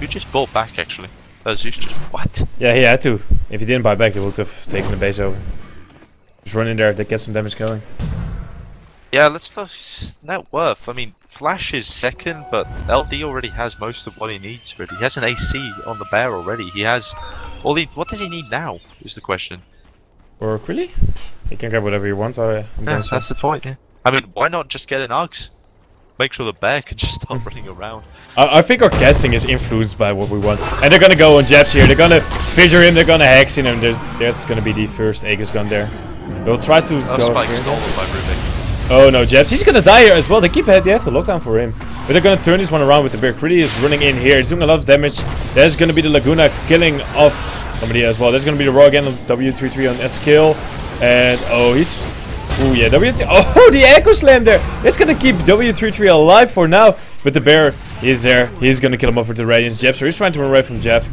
Speaker 3: You just bought back actually. Zeus just what?
Speaker 2: yeah he had to. If he didn't buy back, he would have taken the base over. Just run in there, they get some damage going.
Speaker 3: Yeah, let's let's net worth. I mean, Flash is second, but LD already has most of what he needs. Really, he has an AC on the bear already. He has all he. What does he need now? Is the question.
Speaker 2: Or really? He can get whatever he wants. I, I'm
Speaker 3: Yeah, that's the point. Yeah. I mean, why not just get an Aghs? Make sure the bear can just start running around.
Speaker 2: I, I think our casting is influenced by what we want. And they're gonna go on Jabs here. They're gonna fissure him. They're gonna hex him. And there, there's gonna be the first Aegis gun there. They'll try to
Speaker 3: Oh,
Speaker 2: go
Speaker 3: Spike
Speaker 2: here.
Speaker 3: stolen by Rubick.
Speaker 2: Oh no, Jeff. He's gonna die here as well. They keep ahead. they have the lockdown for him. But they're gonna turn this one around with the bear. Pretty is running in here. He's doing a lot of damage. There's gonna be the Laguna killing off somebody as well. There's gonna be the raw again on W33 on S kill. And oh he's Oh yeah, W3 Oh the Echo Slam there! It's gonna keep W33 alive for now. But the bear is there. He's gonna kill him off with the Radiance Jeff. So he's trying to run away from Jeff.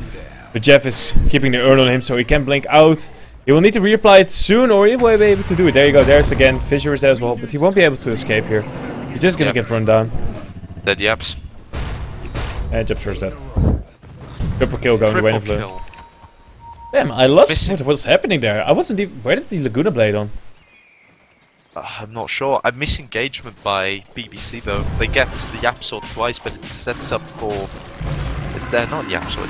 Speaker 2: But Jeff is keeping the urn on him so he can blink out. He will need to reapply it soon or he will be able to do it. There you go, there's again. Fissure is there as well, but he won't be able to escape here. He's just gonna
Speaker 3: Yep.
Speaker 2: get run down.
Speaker 3: Dead yaps.
Speaker 2: And Jepster's dead. Triple kill going the way
Speaker 3: Triple
Speaker 2: of the.
Speaker 3: kill.
Speaker 2: Damn, I lost
Speaker 3: Missing-
Speaker 2: what was happening there. I wasn't even. Where did the Laguna Blade on?
Speaker 3: Uh, I'm not sure. I miss engagement by BBC though. They get the yap sword twice, but it sets up for. They're not yap sword.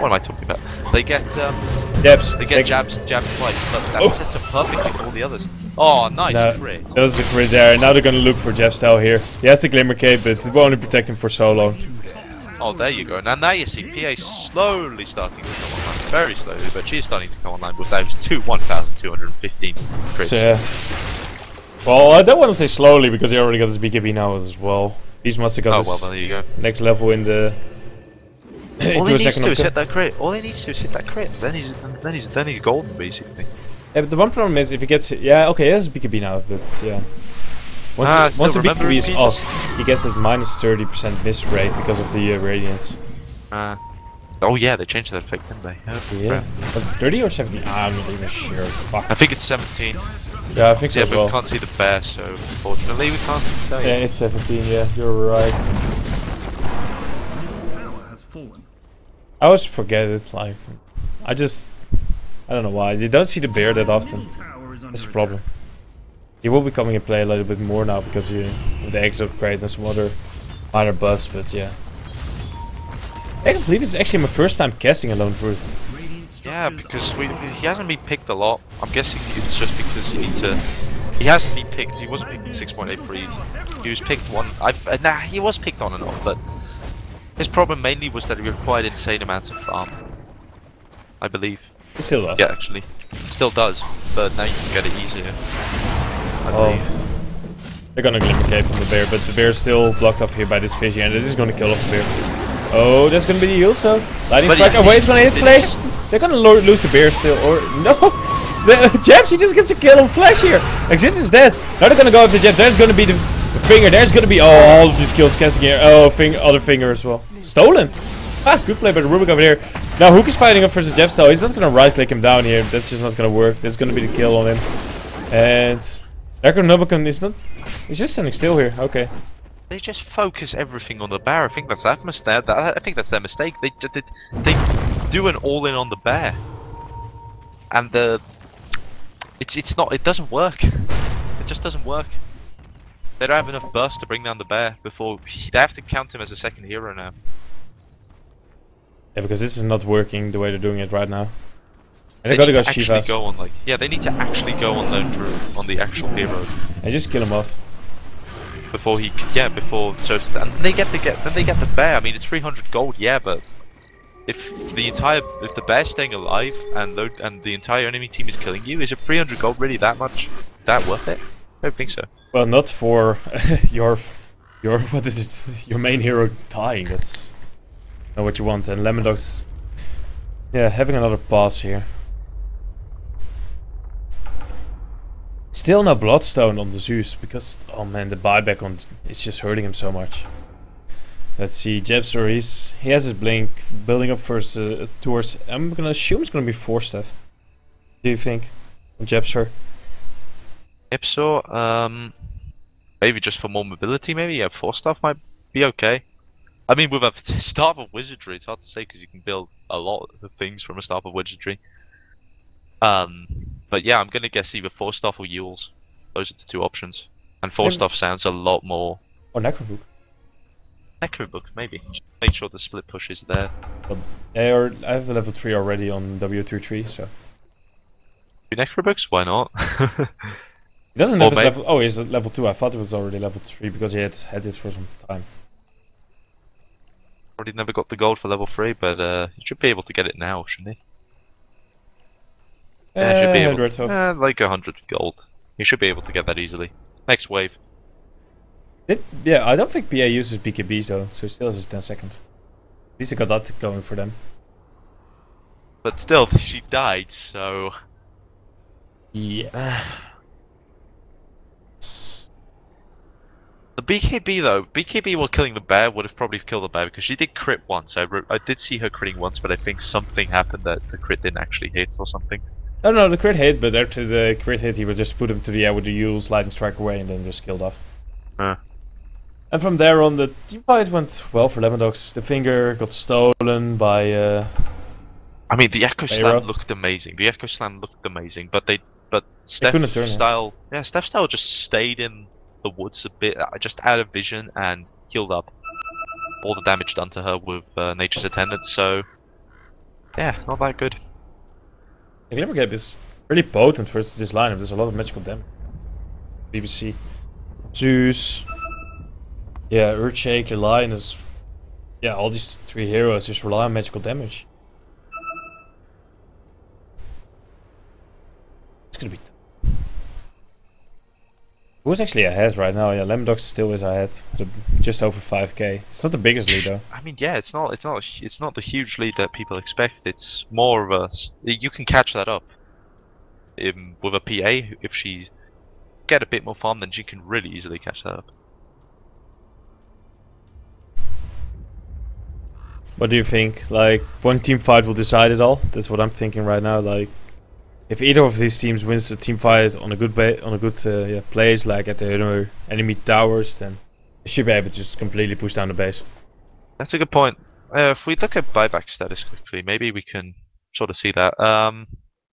Speaker 3: What am I talking about? They get um,
Speaker 2: Jeps.
Speaker 3: they get jabs jabs twice, but that
Speaker 2: Oh.
Speaker 3: sets up perfectly for all the others. Oh, nice
Speaker 2: No,
Speaker 3: crit.
Speaker 2: that was a crit there. Now they're gonna look for Jeff Style here. He has the Glimmer Cape, but it will only protect him for so long.
Speaker 3: Oh, there you go. Now, now you see PA slowly starting to come online. Very slowly, but she's starting to come online with those two 1,215 crits.
Speaker 2: So, yeah. Well, I don't want to say slowly because he already got his BKB now as well. He's must have got
Speaker 3: oh, well, there you go.
Speaker 2: next level in the.
Speaker 3: All he needs to do is hit that crit. All he needs to do is hit that crit. Then he's then he's then he's golden basically.
Speaker 2: Yeah, but the one problem is if he gets yeah okay he has a BKB now but yeah once,
Speaker 3: Ah,
Speaker 2: once the BKB is off he gets a minus thirty percent miss rate because of the uh, radiance.
Speaker 3: Uh, oh yeah, they changed that effect, didn't they? Oh,
Speaker 2: Yeah, but thirty or seventy? I'm not even sure. Fuck.
Speaker 3: I think it's 17.
Speaker 2: Yeah, I think so
Speaker 3: Yeah, but
Speaker 2: well.
Speaker 3: we can't see the bear, so unfortunately we can't tell you.
Speaker 2: Yeah, it's seventeen. Yeah, you're right. I always forget it. Like, I just I don't know why you don't see the bear that often.
Speaker 1: Middle tower is under
Speaker 2: That's the problem. He will be coming in play a little bit more now because you with the eggs upgrade and some other minor buffs, but yeah. I can't believe it's actually my first time casting a Lone Druid.
Speaker 1: Radiant
Speaker 3: Yeah, because we, he hasn't been picked a lot. I'm guessing it's just because you need to. He hasn't been picked. He wasn't picked in 6.83. He was picked one. I've uh, nah. He was picked on and off, but his problem mainly was that he required insane amounts of farm. I believe.
Speaker 2: He still does.
Speaker 3: Yeah, actually, still does, but now you can get it easier. I
Speaker 2: Oh.
Speaker 3: believe.
Speaker 2: They're gonna glimmer cape on the bear, but the bear's still blocked off here by this fishy, and this is gonna kill off the bear. Oh, that's gonna be the use though. Lightning strike
Speaker 3: he-
Speaker 2: away, it's gonna hit
Speaker 3: he-
Speaker 2: Flash. They're gonna lo lose the bear still, or no. The Jeb, she just gets a kill on Flash here. Exist is dead. Now they're gonna go after Jeb. There's gonna be the, the finger. There's gonna be oh, all of these kills casting here. Oh, finger, other finger as well. Stolen. Ah, good play by the Rubick over here. Now Hook is fighting up versus Jeff Style. He's not gonna right click him down here. That's just not gonna work. That's gonna be the kill on him. And Necronomicon is not. He's just standing still here. Okay.
Speaker 3: They just focus everything on the bear. I think that's that mistake. That, I think that's their mistake. They they, they do an all in on the bear, and the it's it's not. It doesn't work. It just doesn't work. They don't have enough burst to bring down the bear before they have to count him as a second hero now.
Speaker 2: Yeah, because this is not working the way they're doing it right now. And
Speaker 3: They
Speaker 2: they gotta go Shivas.
Speaker 3: go on like yeah. They need to actually go on Lone Druid on the actual hero
Speaker 2: And just kill him off.
Speaker 3: before he yeah before so and they get the get then they get the bear. I mean it's 300 gold yeah, but if the entire if the bear's staying alive and lo- and the entire enemy team is killing you, is it 300 gold really that much? That worth it? I don't think so.
Speaker 2: Well, not for your, your what is it? Your main hero dying. That's not what you want. And Lemon Dogs, yeah, having another pass here. Still no Bloodstone on the Zeus because oh man, the buyback on it's just hurting him so much. Let's see, Jebster, he has his blink building up first uh, towards. I'm gonna assume it's gonna be Force Staff. Do you think, Jebster?
Speaker 3: Ipso, um, maybe just for more mobility, maybe yeah, Force Staff might be okay. I mean, with a staff of wizardry, it's hard to say because you can build a lot of things from a staff of wizardry. Um, but yeah, I'm gonna guess either Force Staff or Euls. Those are the two options. And four
Speaker 2: Maybe-
Speaker 3: stuff sounds a lot more.
Speaker 2: Or Necrobook?
Speaker 3: Necrobook, maybe. Just make sure the split push is there.
Speaker 2: Yeah, I have a level 3 already on W33, so.
Speaker 3: Do Necrobooks? Why not?
Speaker 2: He doesn't have his level. Oh, he's at level 2. I thought it was already level 3 because he had had this for some time.
Speaker 3: Already never got the gold for level three, but uh, you should be able to get it now, shouldn't he? Yeah, should be
Speaker 2: Eh,
Speaker 3: able-
Speaker 2: Hof.
Speaker 3: Uh, like a hundred gold. He should be able to get that easily. Next wave.
Speaker 2: It- yeah, I don't think PA uses BKBs though, so he still has his 10 seconds. At least they got that going for them.
Speaker 3: But still, she died, so.
Speaker 2: Yeah.
Speaker 3: The BKB though, BKB while killing the bear would have probably killed the bear because she did crit once. I wrote, I did see her critting once, but I think something happened that the crit didn't actually hit or something.
Speaker 2: No, no, the crit hit, but after the crit hit, he would just put him to the air with the Eul's lightning strike away and then just killed off.
Speaker 3: Uh,
Speaker 2: And from there on, the team fight went well for Lemon Dogs. The finger got stolen by. Uh,
Speaker 3: I mean, the Echo Slam looked amazing. The Echo Slam looked amazing, but they, but Steph
Speaker 2: turn it.
Speaker 3: style, yeah, Steph style just stayed in the woods a bit, uh, just out of vision and healed up all the damage done to her with uh, Nature's Attendant. So, yeah, not that good.
Speaker 2: the Glimmer Cape is really potent for this lineup. There's a lot of magical damage. BBC. Zeus. Yeah, Earthshake, Lion is. Yeah, all these three heroes just rely on magical damage. Gonna be. T- Who's actually ahead right now? Yeah, Lemon Dogs still is ahead, just over 5k. It's not the biggest lead though.
Speaker 3: I mean, yeah, it's not, it's not, it's not the huge lead that people expect. It's more of a you can catch that up. Um, with a PA, if she get a bit more farm, then she can really easily catch that up.
Speaker 2: What do you think? Like, one team fight will decide it all. That's what I'm thinking right now. Like, if either of these teams wins a team fight on a good on a good uh, yeah, place, like at the other enemy towers, then they should be able to just completely push down the base.
Speaker 3: That's a good point. Uh, if we look at buyback status quickly, maybe we can sort of see that. Um,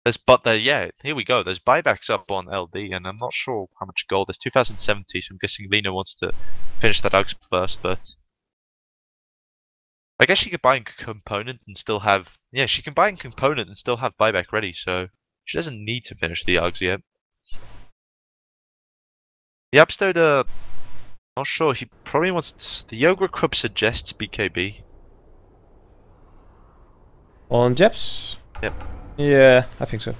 Speaker 3: there's but there, yeah, here we go. There's buybacks up on LD, and I'm not sure how much gold. There's 2070, so I'm guessing Lina wants to finish that out first. But I guess she could buy in component and still have. Yeah, she can buy in component and still have buyback ready. So she doesn't need to finish the Uggs yet. The Abstode, uh, not sure. He probably wants. the Yoga Club suggests BKB.
Speaker 2: On Jeps?
Speaker 3: Yep.
Speaker 2: Yeah, I think so.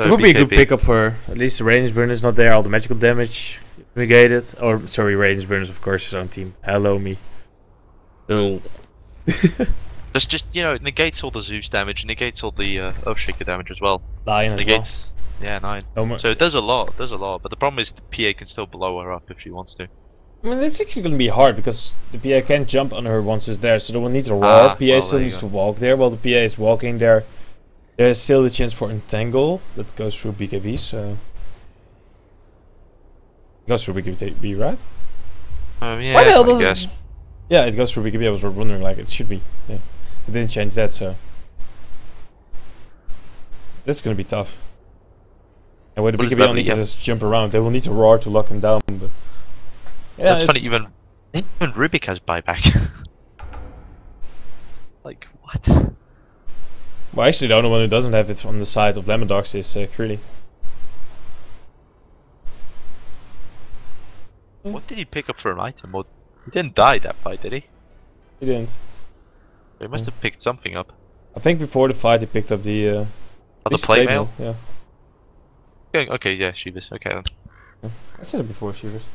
Speaker 3: So
Speaker 2: it would be a good pickup for at least the range burn is not there, all the magical damage negated. Or sorry, range burners of course his own team. Hello me. Oh.
Speaker 3: Just, just you know, it negates all the Zeus damage, negates all the uh, Earthshaker damage as well.
Speaker 2: Lion as well.
Speaker 3: Negates, yeah, nine.
Speaker 2: No
Speaker 3: So it does a lot, it does a lot. But the problem is the PA can still blow her up if she wants to.
Speaker 2: I mean, it's actually going to be hard because the PA can't jump on her once it's there, so they will need to roar.
Speaker 3: Ah,
Speaker 2: PA
Speaker 3: well,
Speaker 2: still needs
Speaker 3: go.
Speaker 2: to walk there. While the PA is walking there, there's still the chance for entangle that goes through BKB. So goes through BKB, right?
Speaker 3: Um, yeah,
Speaker 2: Why the hell
Speaker 3: I
Speaker 2: does
Speaker 3: guess.
Speaker 2: it? Yeah, it goes through BKB. I was wondering, like, it should be. Yeah, didn't change that, so that's going to be tough. And with the
Speaker 3: What
Speaker 2: BKB only can just jump around, they will need to roar to lock him down. But yeah,
Speaker 3: That's
Speaker 2: it's-
Speaker 3: funny. Even even Rubick has buyback. like what?
Speaker 2: Well, actually, the only one who doesn't have it on the side of Lemon Dogs is uh.
Speaker 3: What did he pick up for an item? Or he didn't die that fight, did he?
Speaker 2: He didn't.
Speaker 3: He must have picked something up.
Speaker 2: I think before the fight he picked up the uh,
Speaker 3: Oh, the plate
Speaker 2: mail. Yeah,
Speaker 3: Okay, okay, yeah, Shivas. Okay then.
Speaker 2: I said it before, Shivers.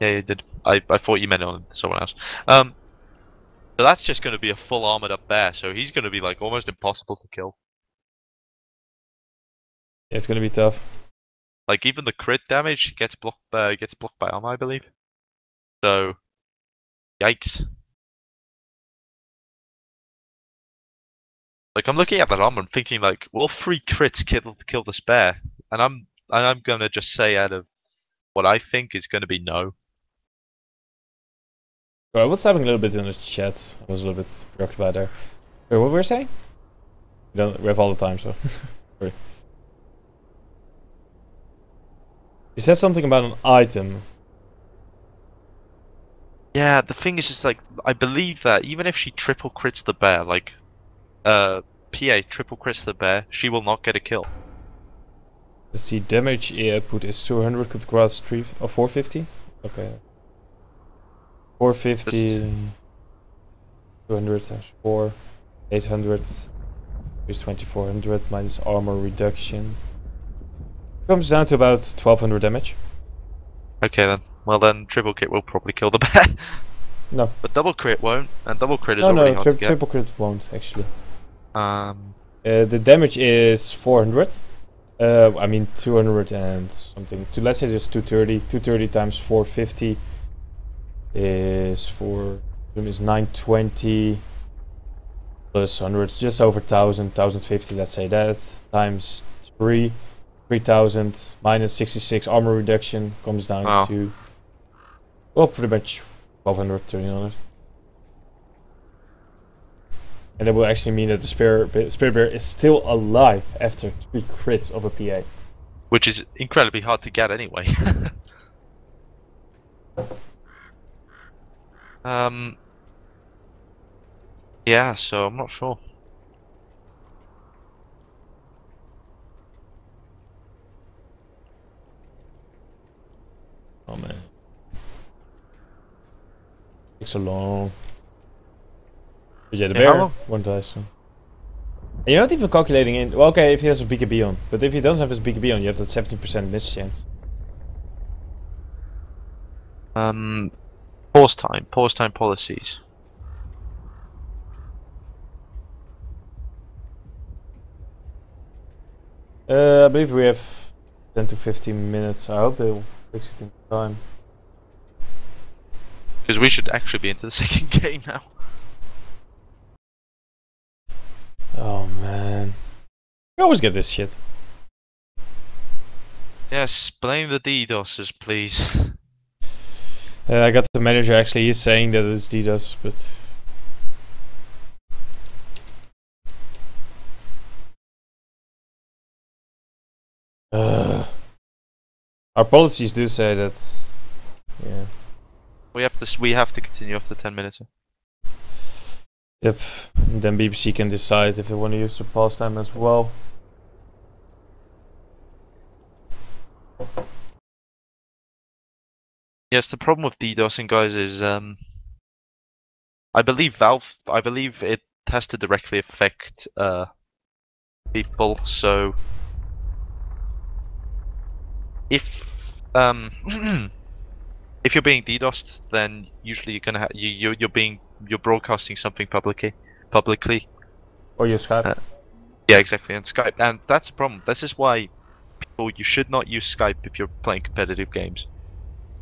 Speaker 3: Yeah, you did. I, I thought you meant on someone else. Um, so that's just going to be a full armored up there, So he's going to be like almost impossible to kill.
Speaker 2: Yeah, it's gonna be tough.
Speaker 3: Like even the crit damage gets blocked. Uh, gets blocked by armor, I believe. So, yikes. Like I'm looking at that armor and thinking like, will three crits kill kill the spare? And I'm and I'm gonna just say out of what I think is gonna be no.
Speaker 2: So I was having a little bit in the chat. I was a little bit preoccupied there. Wait, what were we saying? We, don't, we have all the time, so. Sorry. You said something about an item.
Speaker 3: Yeah, the thing is just like I believe that even if she triple crits the bear, like uh PA triple crits the bear, she will not get a kill.
Speaker 2: See, damage output is 200, could cross 3 or 450? Okay. 450. 200 times 4. 800. Is 2400 minus armor reduction. Comes down to about 1200 damage.
Speaker 3: Okay then. Well then triple crit will probably kill the bear.
Speaker 2: No.
Speaker 3: But double crit won't, and double crit is
Speaker 2: No,
Speaker 3: already
Speaker 2: no,
Speaker 3: hard to get.
Speaker 2: No, triple crit won't actually.
Speaker 3: Um
Speaker 2: Uh, the damage is 400. Uh, I mean 200 and something. To let's say just 230. 230 times 450 is for is 920 plus 100. It's just over 1000, 1050. Let's say that times three, 3000 minus 66 armor reduction comes down
Speaker 3: Wow.
Speaker 2: to Well, pretty much 1200, 1300. And that will actually mean that the Spirit, Spirit Bear is still alive after three crits of a PA.
Speaker 3: Which is incredibly hard to get anyway. um. Yeah, so I'm not sure.
Speaker 2: Oh man. Takes so long. But yeah, the bear one dice. And you're not even calculating in. Well, okay, if he has a BKB on, but if he doesn't have his BKB on, you have that 17% miss chance.
Speaker 3: Um, pause time, pause time policies.
Speaker 2: Uh, I believe we have 10 to 15 minutes. I hope they'll fix it in time.
Speaker 3: Because we should actually be into the second game now.
Speaker 2: Oh man. We always get this shit.
Speaker 3: Yes, blame the DDoSers, please.
Speaker 2: Uh, I got the manager actually, he's saying that it's DDoS, but. Uh, our policies do say that. Yeah.
Speaker 3: We have to we have to continue after 10 minutes.
Speaker 2: Yep. And then BBC can decide if they want to use the pause time as well.
Speaker 3: Yes, the problem with DDoSing, guys, is um, I believe Valve, I believe it has to directly affect uh people. So if um if you're being DDoSed, then usually you're gonna ha- you you're, you're being you're broadcasting something publicly publicly.
Speaker 2: Or use Skype.
Speaker 3: Uh, Yeah, exactly, and Skype, and that's a problem. This is why people you should not use Skype if you're playing competitive games.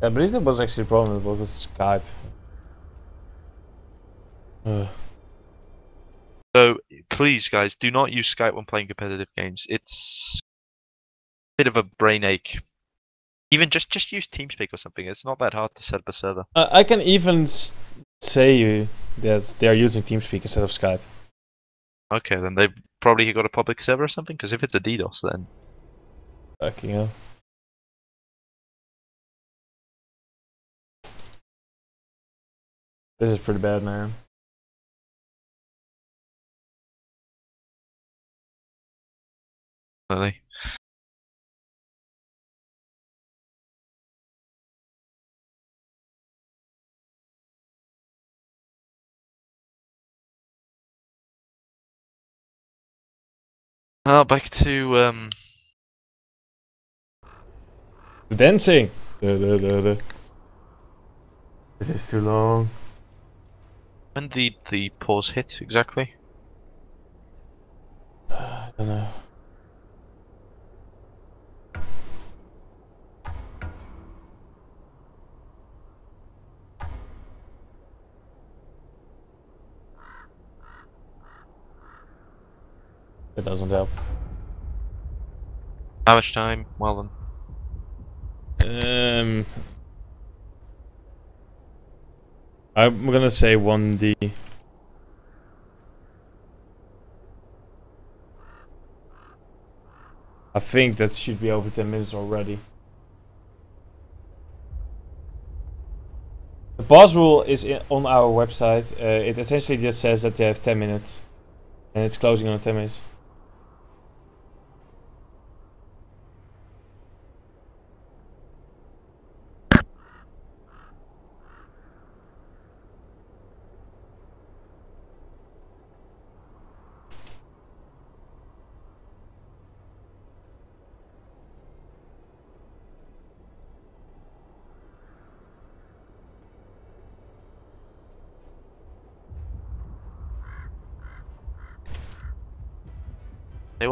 Speaker 2: I believe that was actually a problem, it was with Skype.
Speaker 3: So please, guys, do not use Skype when playing competitive games. It's a bit of a brain ache. Even just just use TeamSpeak or something. It's not that hard to set up a server.
Speaker 2: I I can even say you that they are using TeamSpeak instead of Skype.
Speaker 3: Okay, then they've probably got a public server or something. Because if it's a DDoS, then
Speaker 2: Fucking hell. This is pretty bad, man.
Speaker 3: really. Well, back to um.
Speaker 2: The dancing! Da, da, da, da. This is too long.
Speaker 3: When did the pause hit exactly?
Speaker 2: I don't know. It doesn't help.
Speaker 3: How much time? Well then.
Speaker 2: Um, I'm gonna say 1D. I think that should be over 10 minutes already. The pause rule is i on our website. Uh, it essentially just says that you have 10 minutes. And it's closing on 10 minutes.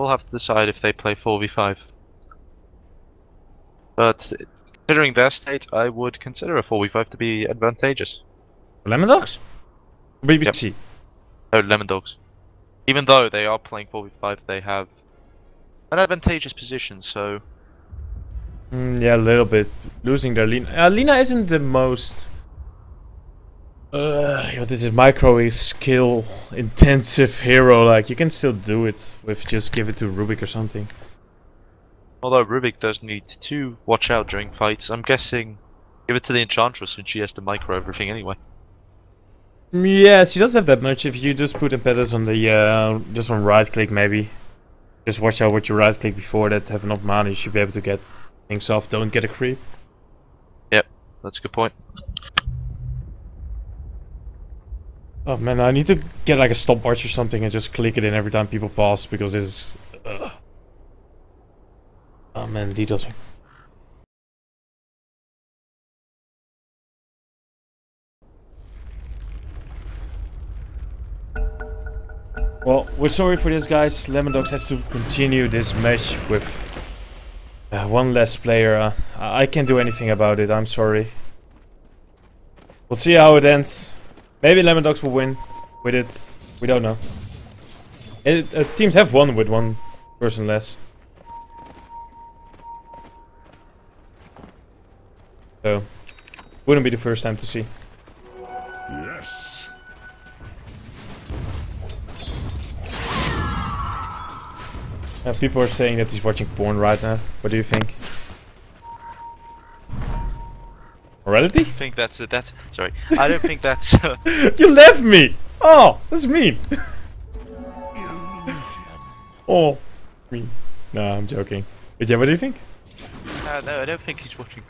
Speaker 3: Will have to decide if they play 4v5. But considering their state, I would consider a 4v5 to be advantageous.
Speaker 2: Lemon Dogs? BBC.
Speaker 3: No, Lemon Dogs. Even though they are playing 4v5, they have an advantageous position, so
Speaker 2: Mm, yeah, a little bit. Losing their Lina. Uh, Lina isn't the most Uh, but this is micro skill intensive hero. Like you can still do it with just give it to Rubick or something.
Speaker 3: Although Rubick does need to watch out during fights, I'm guessing give it to the Enchantress since she has to micro everything anyway.
Speaker 2: Yeah, she doesn't have that much. If you just put Impetus on the uh, just on right click, maybe just watch out what you right click before that. Have enough mana, you should be able to get things off. Don't get a creep.
Speaker 3: Yep, that's a good point.
Speaker 2: Oh man, I need to get like a stopwatch or something and just click it in every time people pass because this is. Oh man, details. Well, we're sorry for this, guys. Lemondogs has to continue this match with uh, one less player. Uh, I can't do anything about it. I'm sorry. We'll see how it ends. Maybe Lemondogs will win with it. We don't know. It, uh, teams have won with one person less. So, wouldn't be the first time to see.
Speaker 1: Yes.
Speaker 2: Uh, people are saying that he's watching porn right now. What do you think? Morality?
Speaker 3: I think that's it. That's sorry. I don't think that's. Uh,
Speaker 2: you left me! Oh, that's mean. oh, mean. No, I'm joking. But yeah, what do you think?
Speaker 3: uh, no, I don't think he's watching.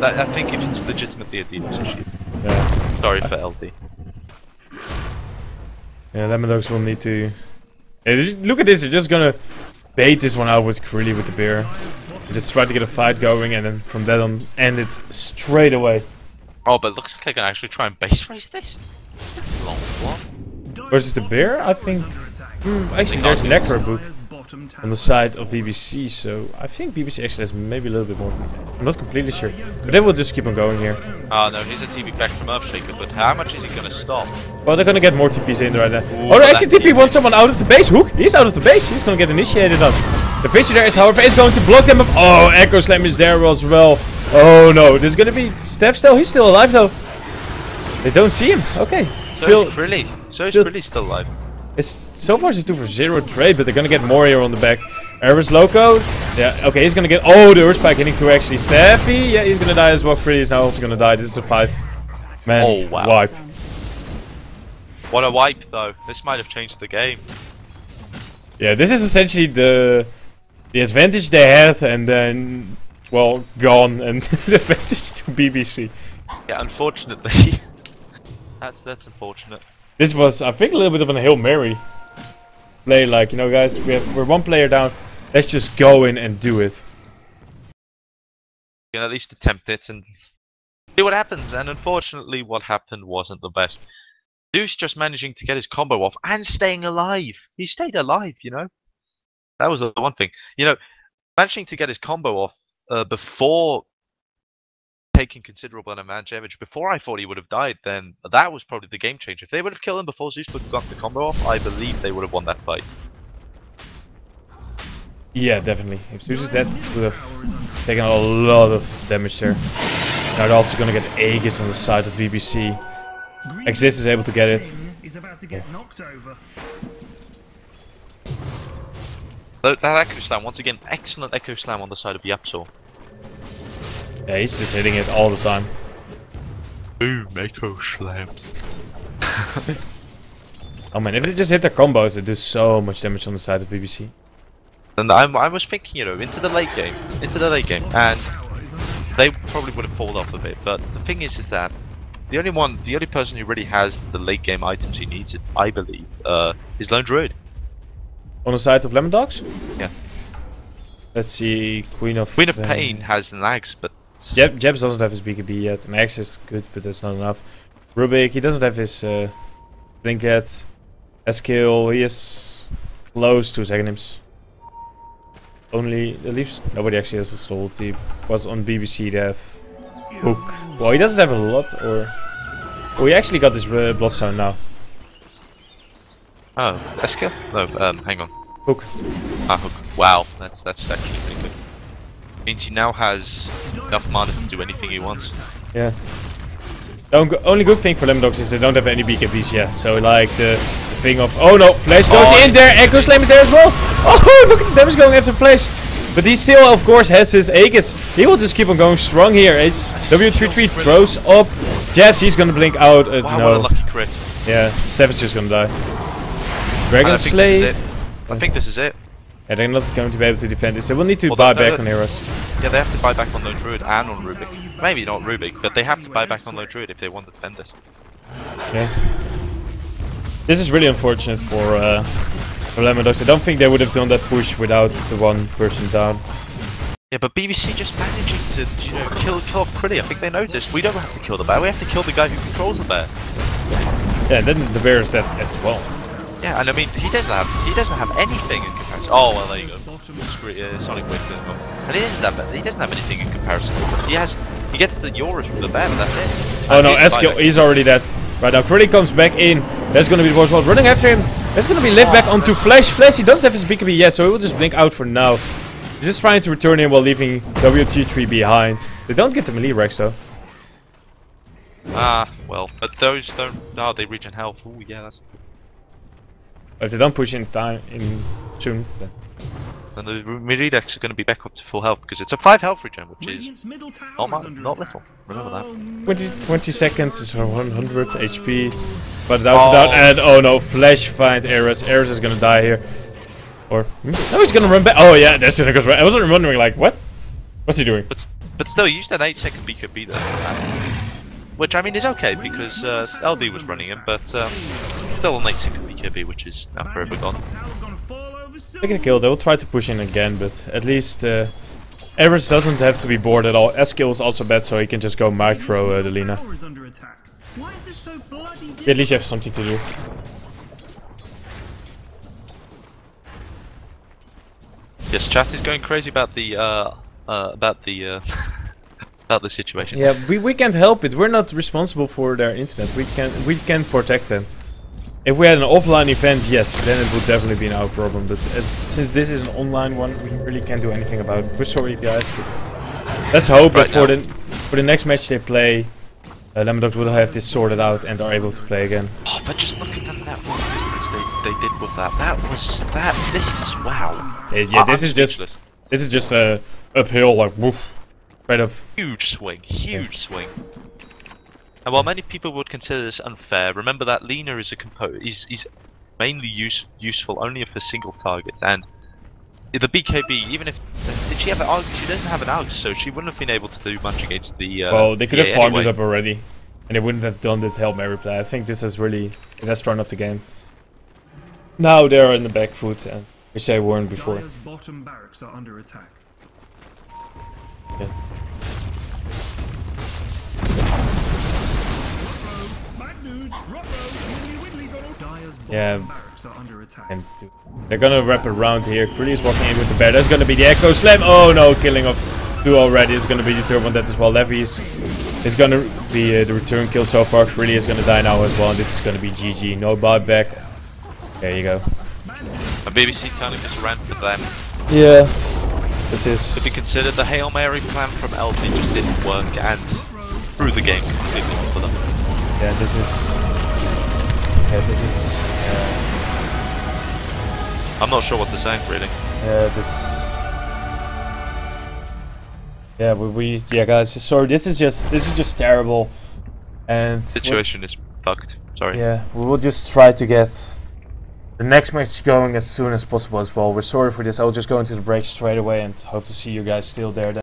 Speaker 3: I, I think if it's legitimately a Demon's issue.
Speaker 2: Yeah,
Speaker 3: Sorry for LD.
Speaker 2: yeah Lemondogs will need to... Yeah, look at this, you're just gonna bait this one out with Krilly with the bear. You just try to get a fight going and then from that on end it straight away.
Speaker 3: Oh, but it looks like I can actually try and base race this. Long one.
Speaker 2: Versus the bear, I think- Hmm, actually, there's Necro book on the side of BBC, so I think BBC actually has maybe a little bit more. I'm not completely sure. But then we'll just keep on going here.
Speaker 3: Oh no, here's a TP back from Earthshaker, but how much is he gonna stop?
Speaker 2: Well, they're gonna get more TPs in right now.
Speaker 3: Ooh,
Speaker 2: oh, no,
Speaker 3: but
Speaker 2: actually,
Speaker 3: that
Speaker 2: TP
Speaker 3: TP
Speaker 2: wants someone out of the base. Hook, he's out of the base. He's gonna get initiated on. The Visitor is, however, is going to block them up. Oh, Echo Slam is there as well. Oh no, there's gonna be Steph still. He's still alive though. They don't see him. Okay,
Speaker 3: So
Speaker 2: still.
Speaker 3: is Krilly. So is
Speaker 2: still-
Speaker 3: Krilly still alive.
Speaker 2: It's so far it's two for zero trade, but they're gonna get more here on the back. Eris Loco, yeah, okay, he's gonna get. Oh, the Earth Spike hitting through actually. Steffi, yeah, he's gonna die as well. Free is now also gonna die. This is a five. Man,
Speaker 3: Oh, wow.
Speaker 2: wipe.
Speaker 3: What a wipe though. This might have changed the game.
Speaker 2: Yeah, this is essentially the the advantage they had, and then well gone, and the advantage to BBC.
Speaker 3: Yeah, unfortunately. that's that's unfortunate.
Speaker 2: This was, I think, a little bit of a hail mary play. Like you know, guys, we have we're one player down. Let's just go in and do it.
Speaker 3: You can at least attempt it and see what happens. And unfortunately, what happened wasn't the best. Zeus just managing to get his combo off and staying alive. He stayed alive, you know. That was the one thing. You know, managing to get his combo off uh, before taking considerable amount of damage, before I thought he would have died, then that was probably the game changer. If they would have killed him before Zeus would have got the combo off, I believe they would have won that fight.
Speaker 2: Yeah, definitely. If Zeus is dead, would have taken a lot of damage there. Now they're also gonna get Aegis on the side of BBC. Exist is able to get it.
Speaker 1: Is about to get knocked over.
Speaker 3: That, that Echo Slam, once again, excellent Echo Slam on the side of the Yapsor.
Speaker 2: Yeah, he's just hitting it all the time.
Speaker 3: Boom, Echo Slam.
Speaker 2: Oh man, if they just hit their combos, it does so much damage on the side of BBC.
Speaker 3: And I'm, I was thinking, you know, into the late game, into the late game, and
Speaker 1: Tower is under attack.
Speaker 3: they probably would have fallen off a bit. But the thing is, is that the only one, the only person who really has the late game items he needs, I believe, uh, is Lone Druid.
Speaker 2: On the side of Lemondogs?
Speaker 3: Yeah.
Speaker 2: Let's see, Queen of
Speaker 3: Queen of
Speaker 2: Pain.
Speaker 3: Pain has Nags, but
Speaker 2: Jeb, Jebs doesn't have his BKB yet. Max is good, but that's not enough. Rubick, he doesn't have his uh, Blink yet. Eskill, he is close to his Aghanim's. Only, the leaves, nobody actually has a soul team. Was on BBC, they have Hook. Well, he doesn't have a lot, or... Oh, he actually got this uh, Bloodstone now.
Speaker 3: oh, Eskill? No, um, hang on.
Speaker 2: Hook.
Speaker 3: Ah, Hook. Wow, that's that's actually pretty good. Means he now has enough mana to do anything he wants.
Speaker 2: Yeah. The only- good thing for Lemondogs is they don't have any BKBs yet. So like the, the thing of oh no, Flash goes
Speaker 3: Oh,
Speaker 2: in there, Echo Slam is there as well. Oh look at the damage going after Flash. But he still of course has his Aegis. He will just keep on going strong here. Eh, W33 throws up. Jabs, he's gonna blink out. Uh,
Speaker 3: Wow,
Speaker 2: no.
Speaker 3: what a lucky crit.
Speaker 2: Yeah, Steph is just gonna die. Dragon
Speaker 3: I think
Speaker 2: Slave.
Speaker 3: this is it. I think this is it.
Speaker 2: Yeah, they're not going to be able to defend this. They will need to
Speaker 3: Well,
Speaker 2: buy back on heroes.
Speaker 3: Yeah, they have to buy back on Lone Druid and on Rubick. Maybe not Rubick, but they have to buy back on Lone Druid if they want to defend it.
Speaker 2: Yeah. This is really unfortunate for uh, for Lemondogs. I don't think they would have done that push without the one person down.
Speaker 3: Yeah, but BBC just managing to you know, kill kill off Critty. I think they noticed. We don't have to kill the bear. We have to kill the guy who controls the bear.
Speaker 2: Yeah, and then the bear is dead as well.
Speaker 3: Yeah, and I mean he doesn't have he doesn't have anything in comparison. Oh well, there you go. Uh, Sonic Wind. And he doesn't have he doesn't have anything in comparison. He has he gets the Eurus from the bear, and that's it.
Speaker 2: Oh
Speaker 3: And
Speaker 2: no, Eskil, he's already dead. Right now, Critty comes back in. There's gonna be the running after him. There's gonna be lift back onto Flash. Flash, he doesn't have his BKB yet, so he will just blink out for now. Just trying to return him while leaving WT3 behind. They don't get the melee Rex though.
Speaker 3: Ah, well, but those don't. Oh, they regen health. Oh yeah, that's.
Speaker 2: If they don't push in time in soon, then
Speaker 3: And the Miridex are going to be back up to full health because it's a five health regen, which is
Speaker 1: Radiant's middle
Speaker 3: not,
Speaker 1: is
Speaker 3: mu-
Speaker 1: under
Speaker 3: not little. Remember that.
Speaker 1: Oh,
Speaker 2: 20, 20 seconds is 100 HP. But that's
Speaker 3: Oh.
Speaker 2: without and oh no, Flash find Eris. Eris is gonna die here. Or hmm? no, he's gonna run back. Oh yeah, that's gonna go. I wasn't wondering like what? What's he doing?
Speaker 3: But but still, you used an eight second BKB there, um, which I mean is okay because uh, LD was running him, but um, still an eight second BKB, which is now forever gone.
Speaker 2: They get killed. They will try to push in again, but at least uh, Eris doesn't have to be bored at all. Eskil is also bad, so he can just go micro uh, the Lina.
Speaker 1: Under attack. Why is this so bloody
Speaker 2: At least you have something to do.
Speaker 3: Yes, chat is going crazy about the uh, uh, about the uh, about the situation.
Speaker 2: Yeah, we, we can't help it. We're not responsible for their internet. We can we can protect them. If we had an offline event, yes, then it would definitely be our problem. But as, since this is an online one, we really can't do anything about it. We're sorry, guys. But let's hope
Speaker 3: Right
Speaker 2: that for
Speaker 3: now.
Speaker 2: the for the next match they play, uh, Lemondogs will have this sorted out and are able to play again.
Speaker 3: Oh, but just look at the network difference they, they did with that. That was that. This wow.
Speaker 2: Uh, yeah,
Speaker 3: I-
Speaker 2: this
Speaker 3: I'm
Speaker 2: is just this is just a uphill like woof, right up.
Speaker 3: huge swing, huge swing. And while many people would consider this unfair, remember that Lina is a compo is is mainly use, useful only for single targets, and the BKB, even if did she have an AUG? She doesn't have an AUG, so she wouldn't have been able to do much against the. Uh,
Speaker 2: well, they could have
Speaker 3: EA
Speaker 2: farmed
Speaker 3: anyway.
Speaker 2: it up already, and they wouldn't have done this Hail Mary play. I think this is really the has run of the game. Now they're in the back foot, and which they weren't before.
Speaker 1: Dire's bottom barracks are under attack.
Speaker 2: Yeah. Yeah.
Speaker 1: barracks are under attack.
Speaker 2: And do- they're gonna wrap around here. Pretty is walking in with the bear. There's gonna be the Echo Slam. Oh no, killing of two already is gonna be the third one that as well. Levy's is gonna be uh, the return kill so far. Pretty is gonna die now as well. And this is gonna be GG. No buyback. There you go.
Speaker 3: And BBC turning just ran for them.
Speaker 2: Yeah. This
Speaker 3: If
Speaker 2: is
Speaker 3: you consider the Hail Mary plan from LD just didn't work, and threw the game completely for them.
Speaker 2: Yeah. This is yeah. This is uh,
Speaker 3: I'm not sure what to say, really.
Speaker 2: yeah. This. Yeah, we, we yeah guys. Sorry, this is just this is just terrible. And
Speaker 3: Situation is fucked. Sorry.
Speaker 2: Yeah, we will just try to get the next match going as soon as possible as well. We're sorry for this. I'll just go into the break straight away and hope to see you guys still there then.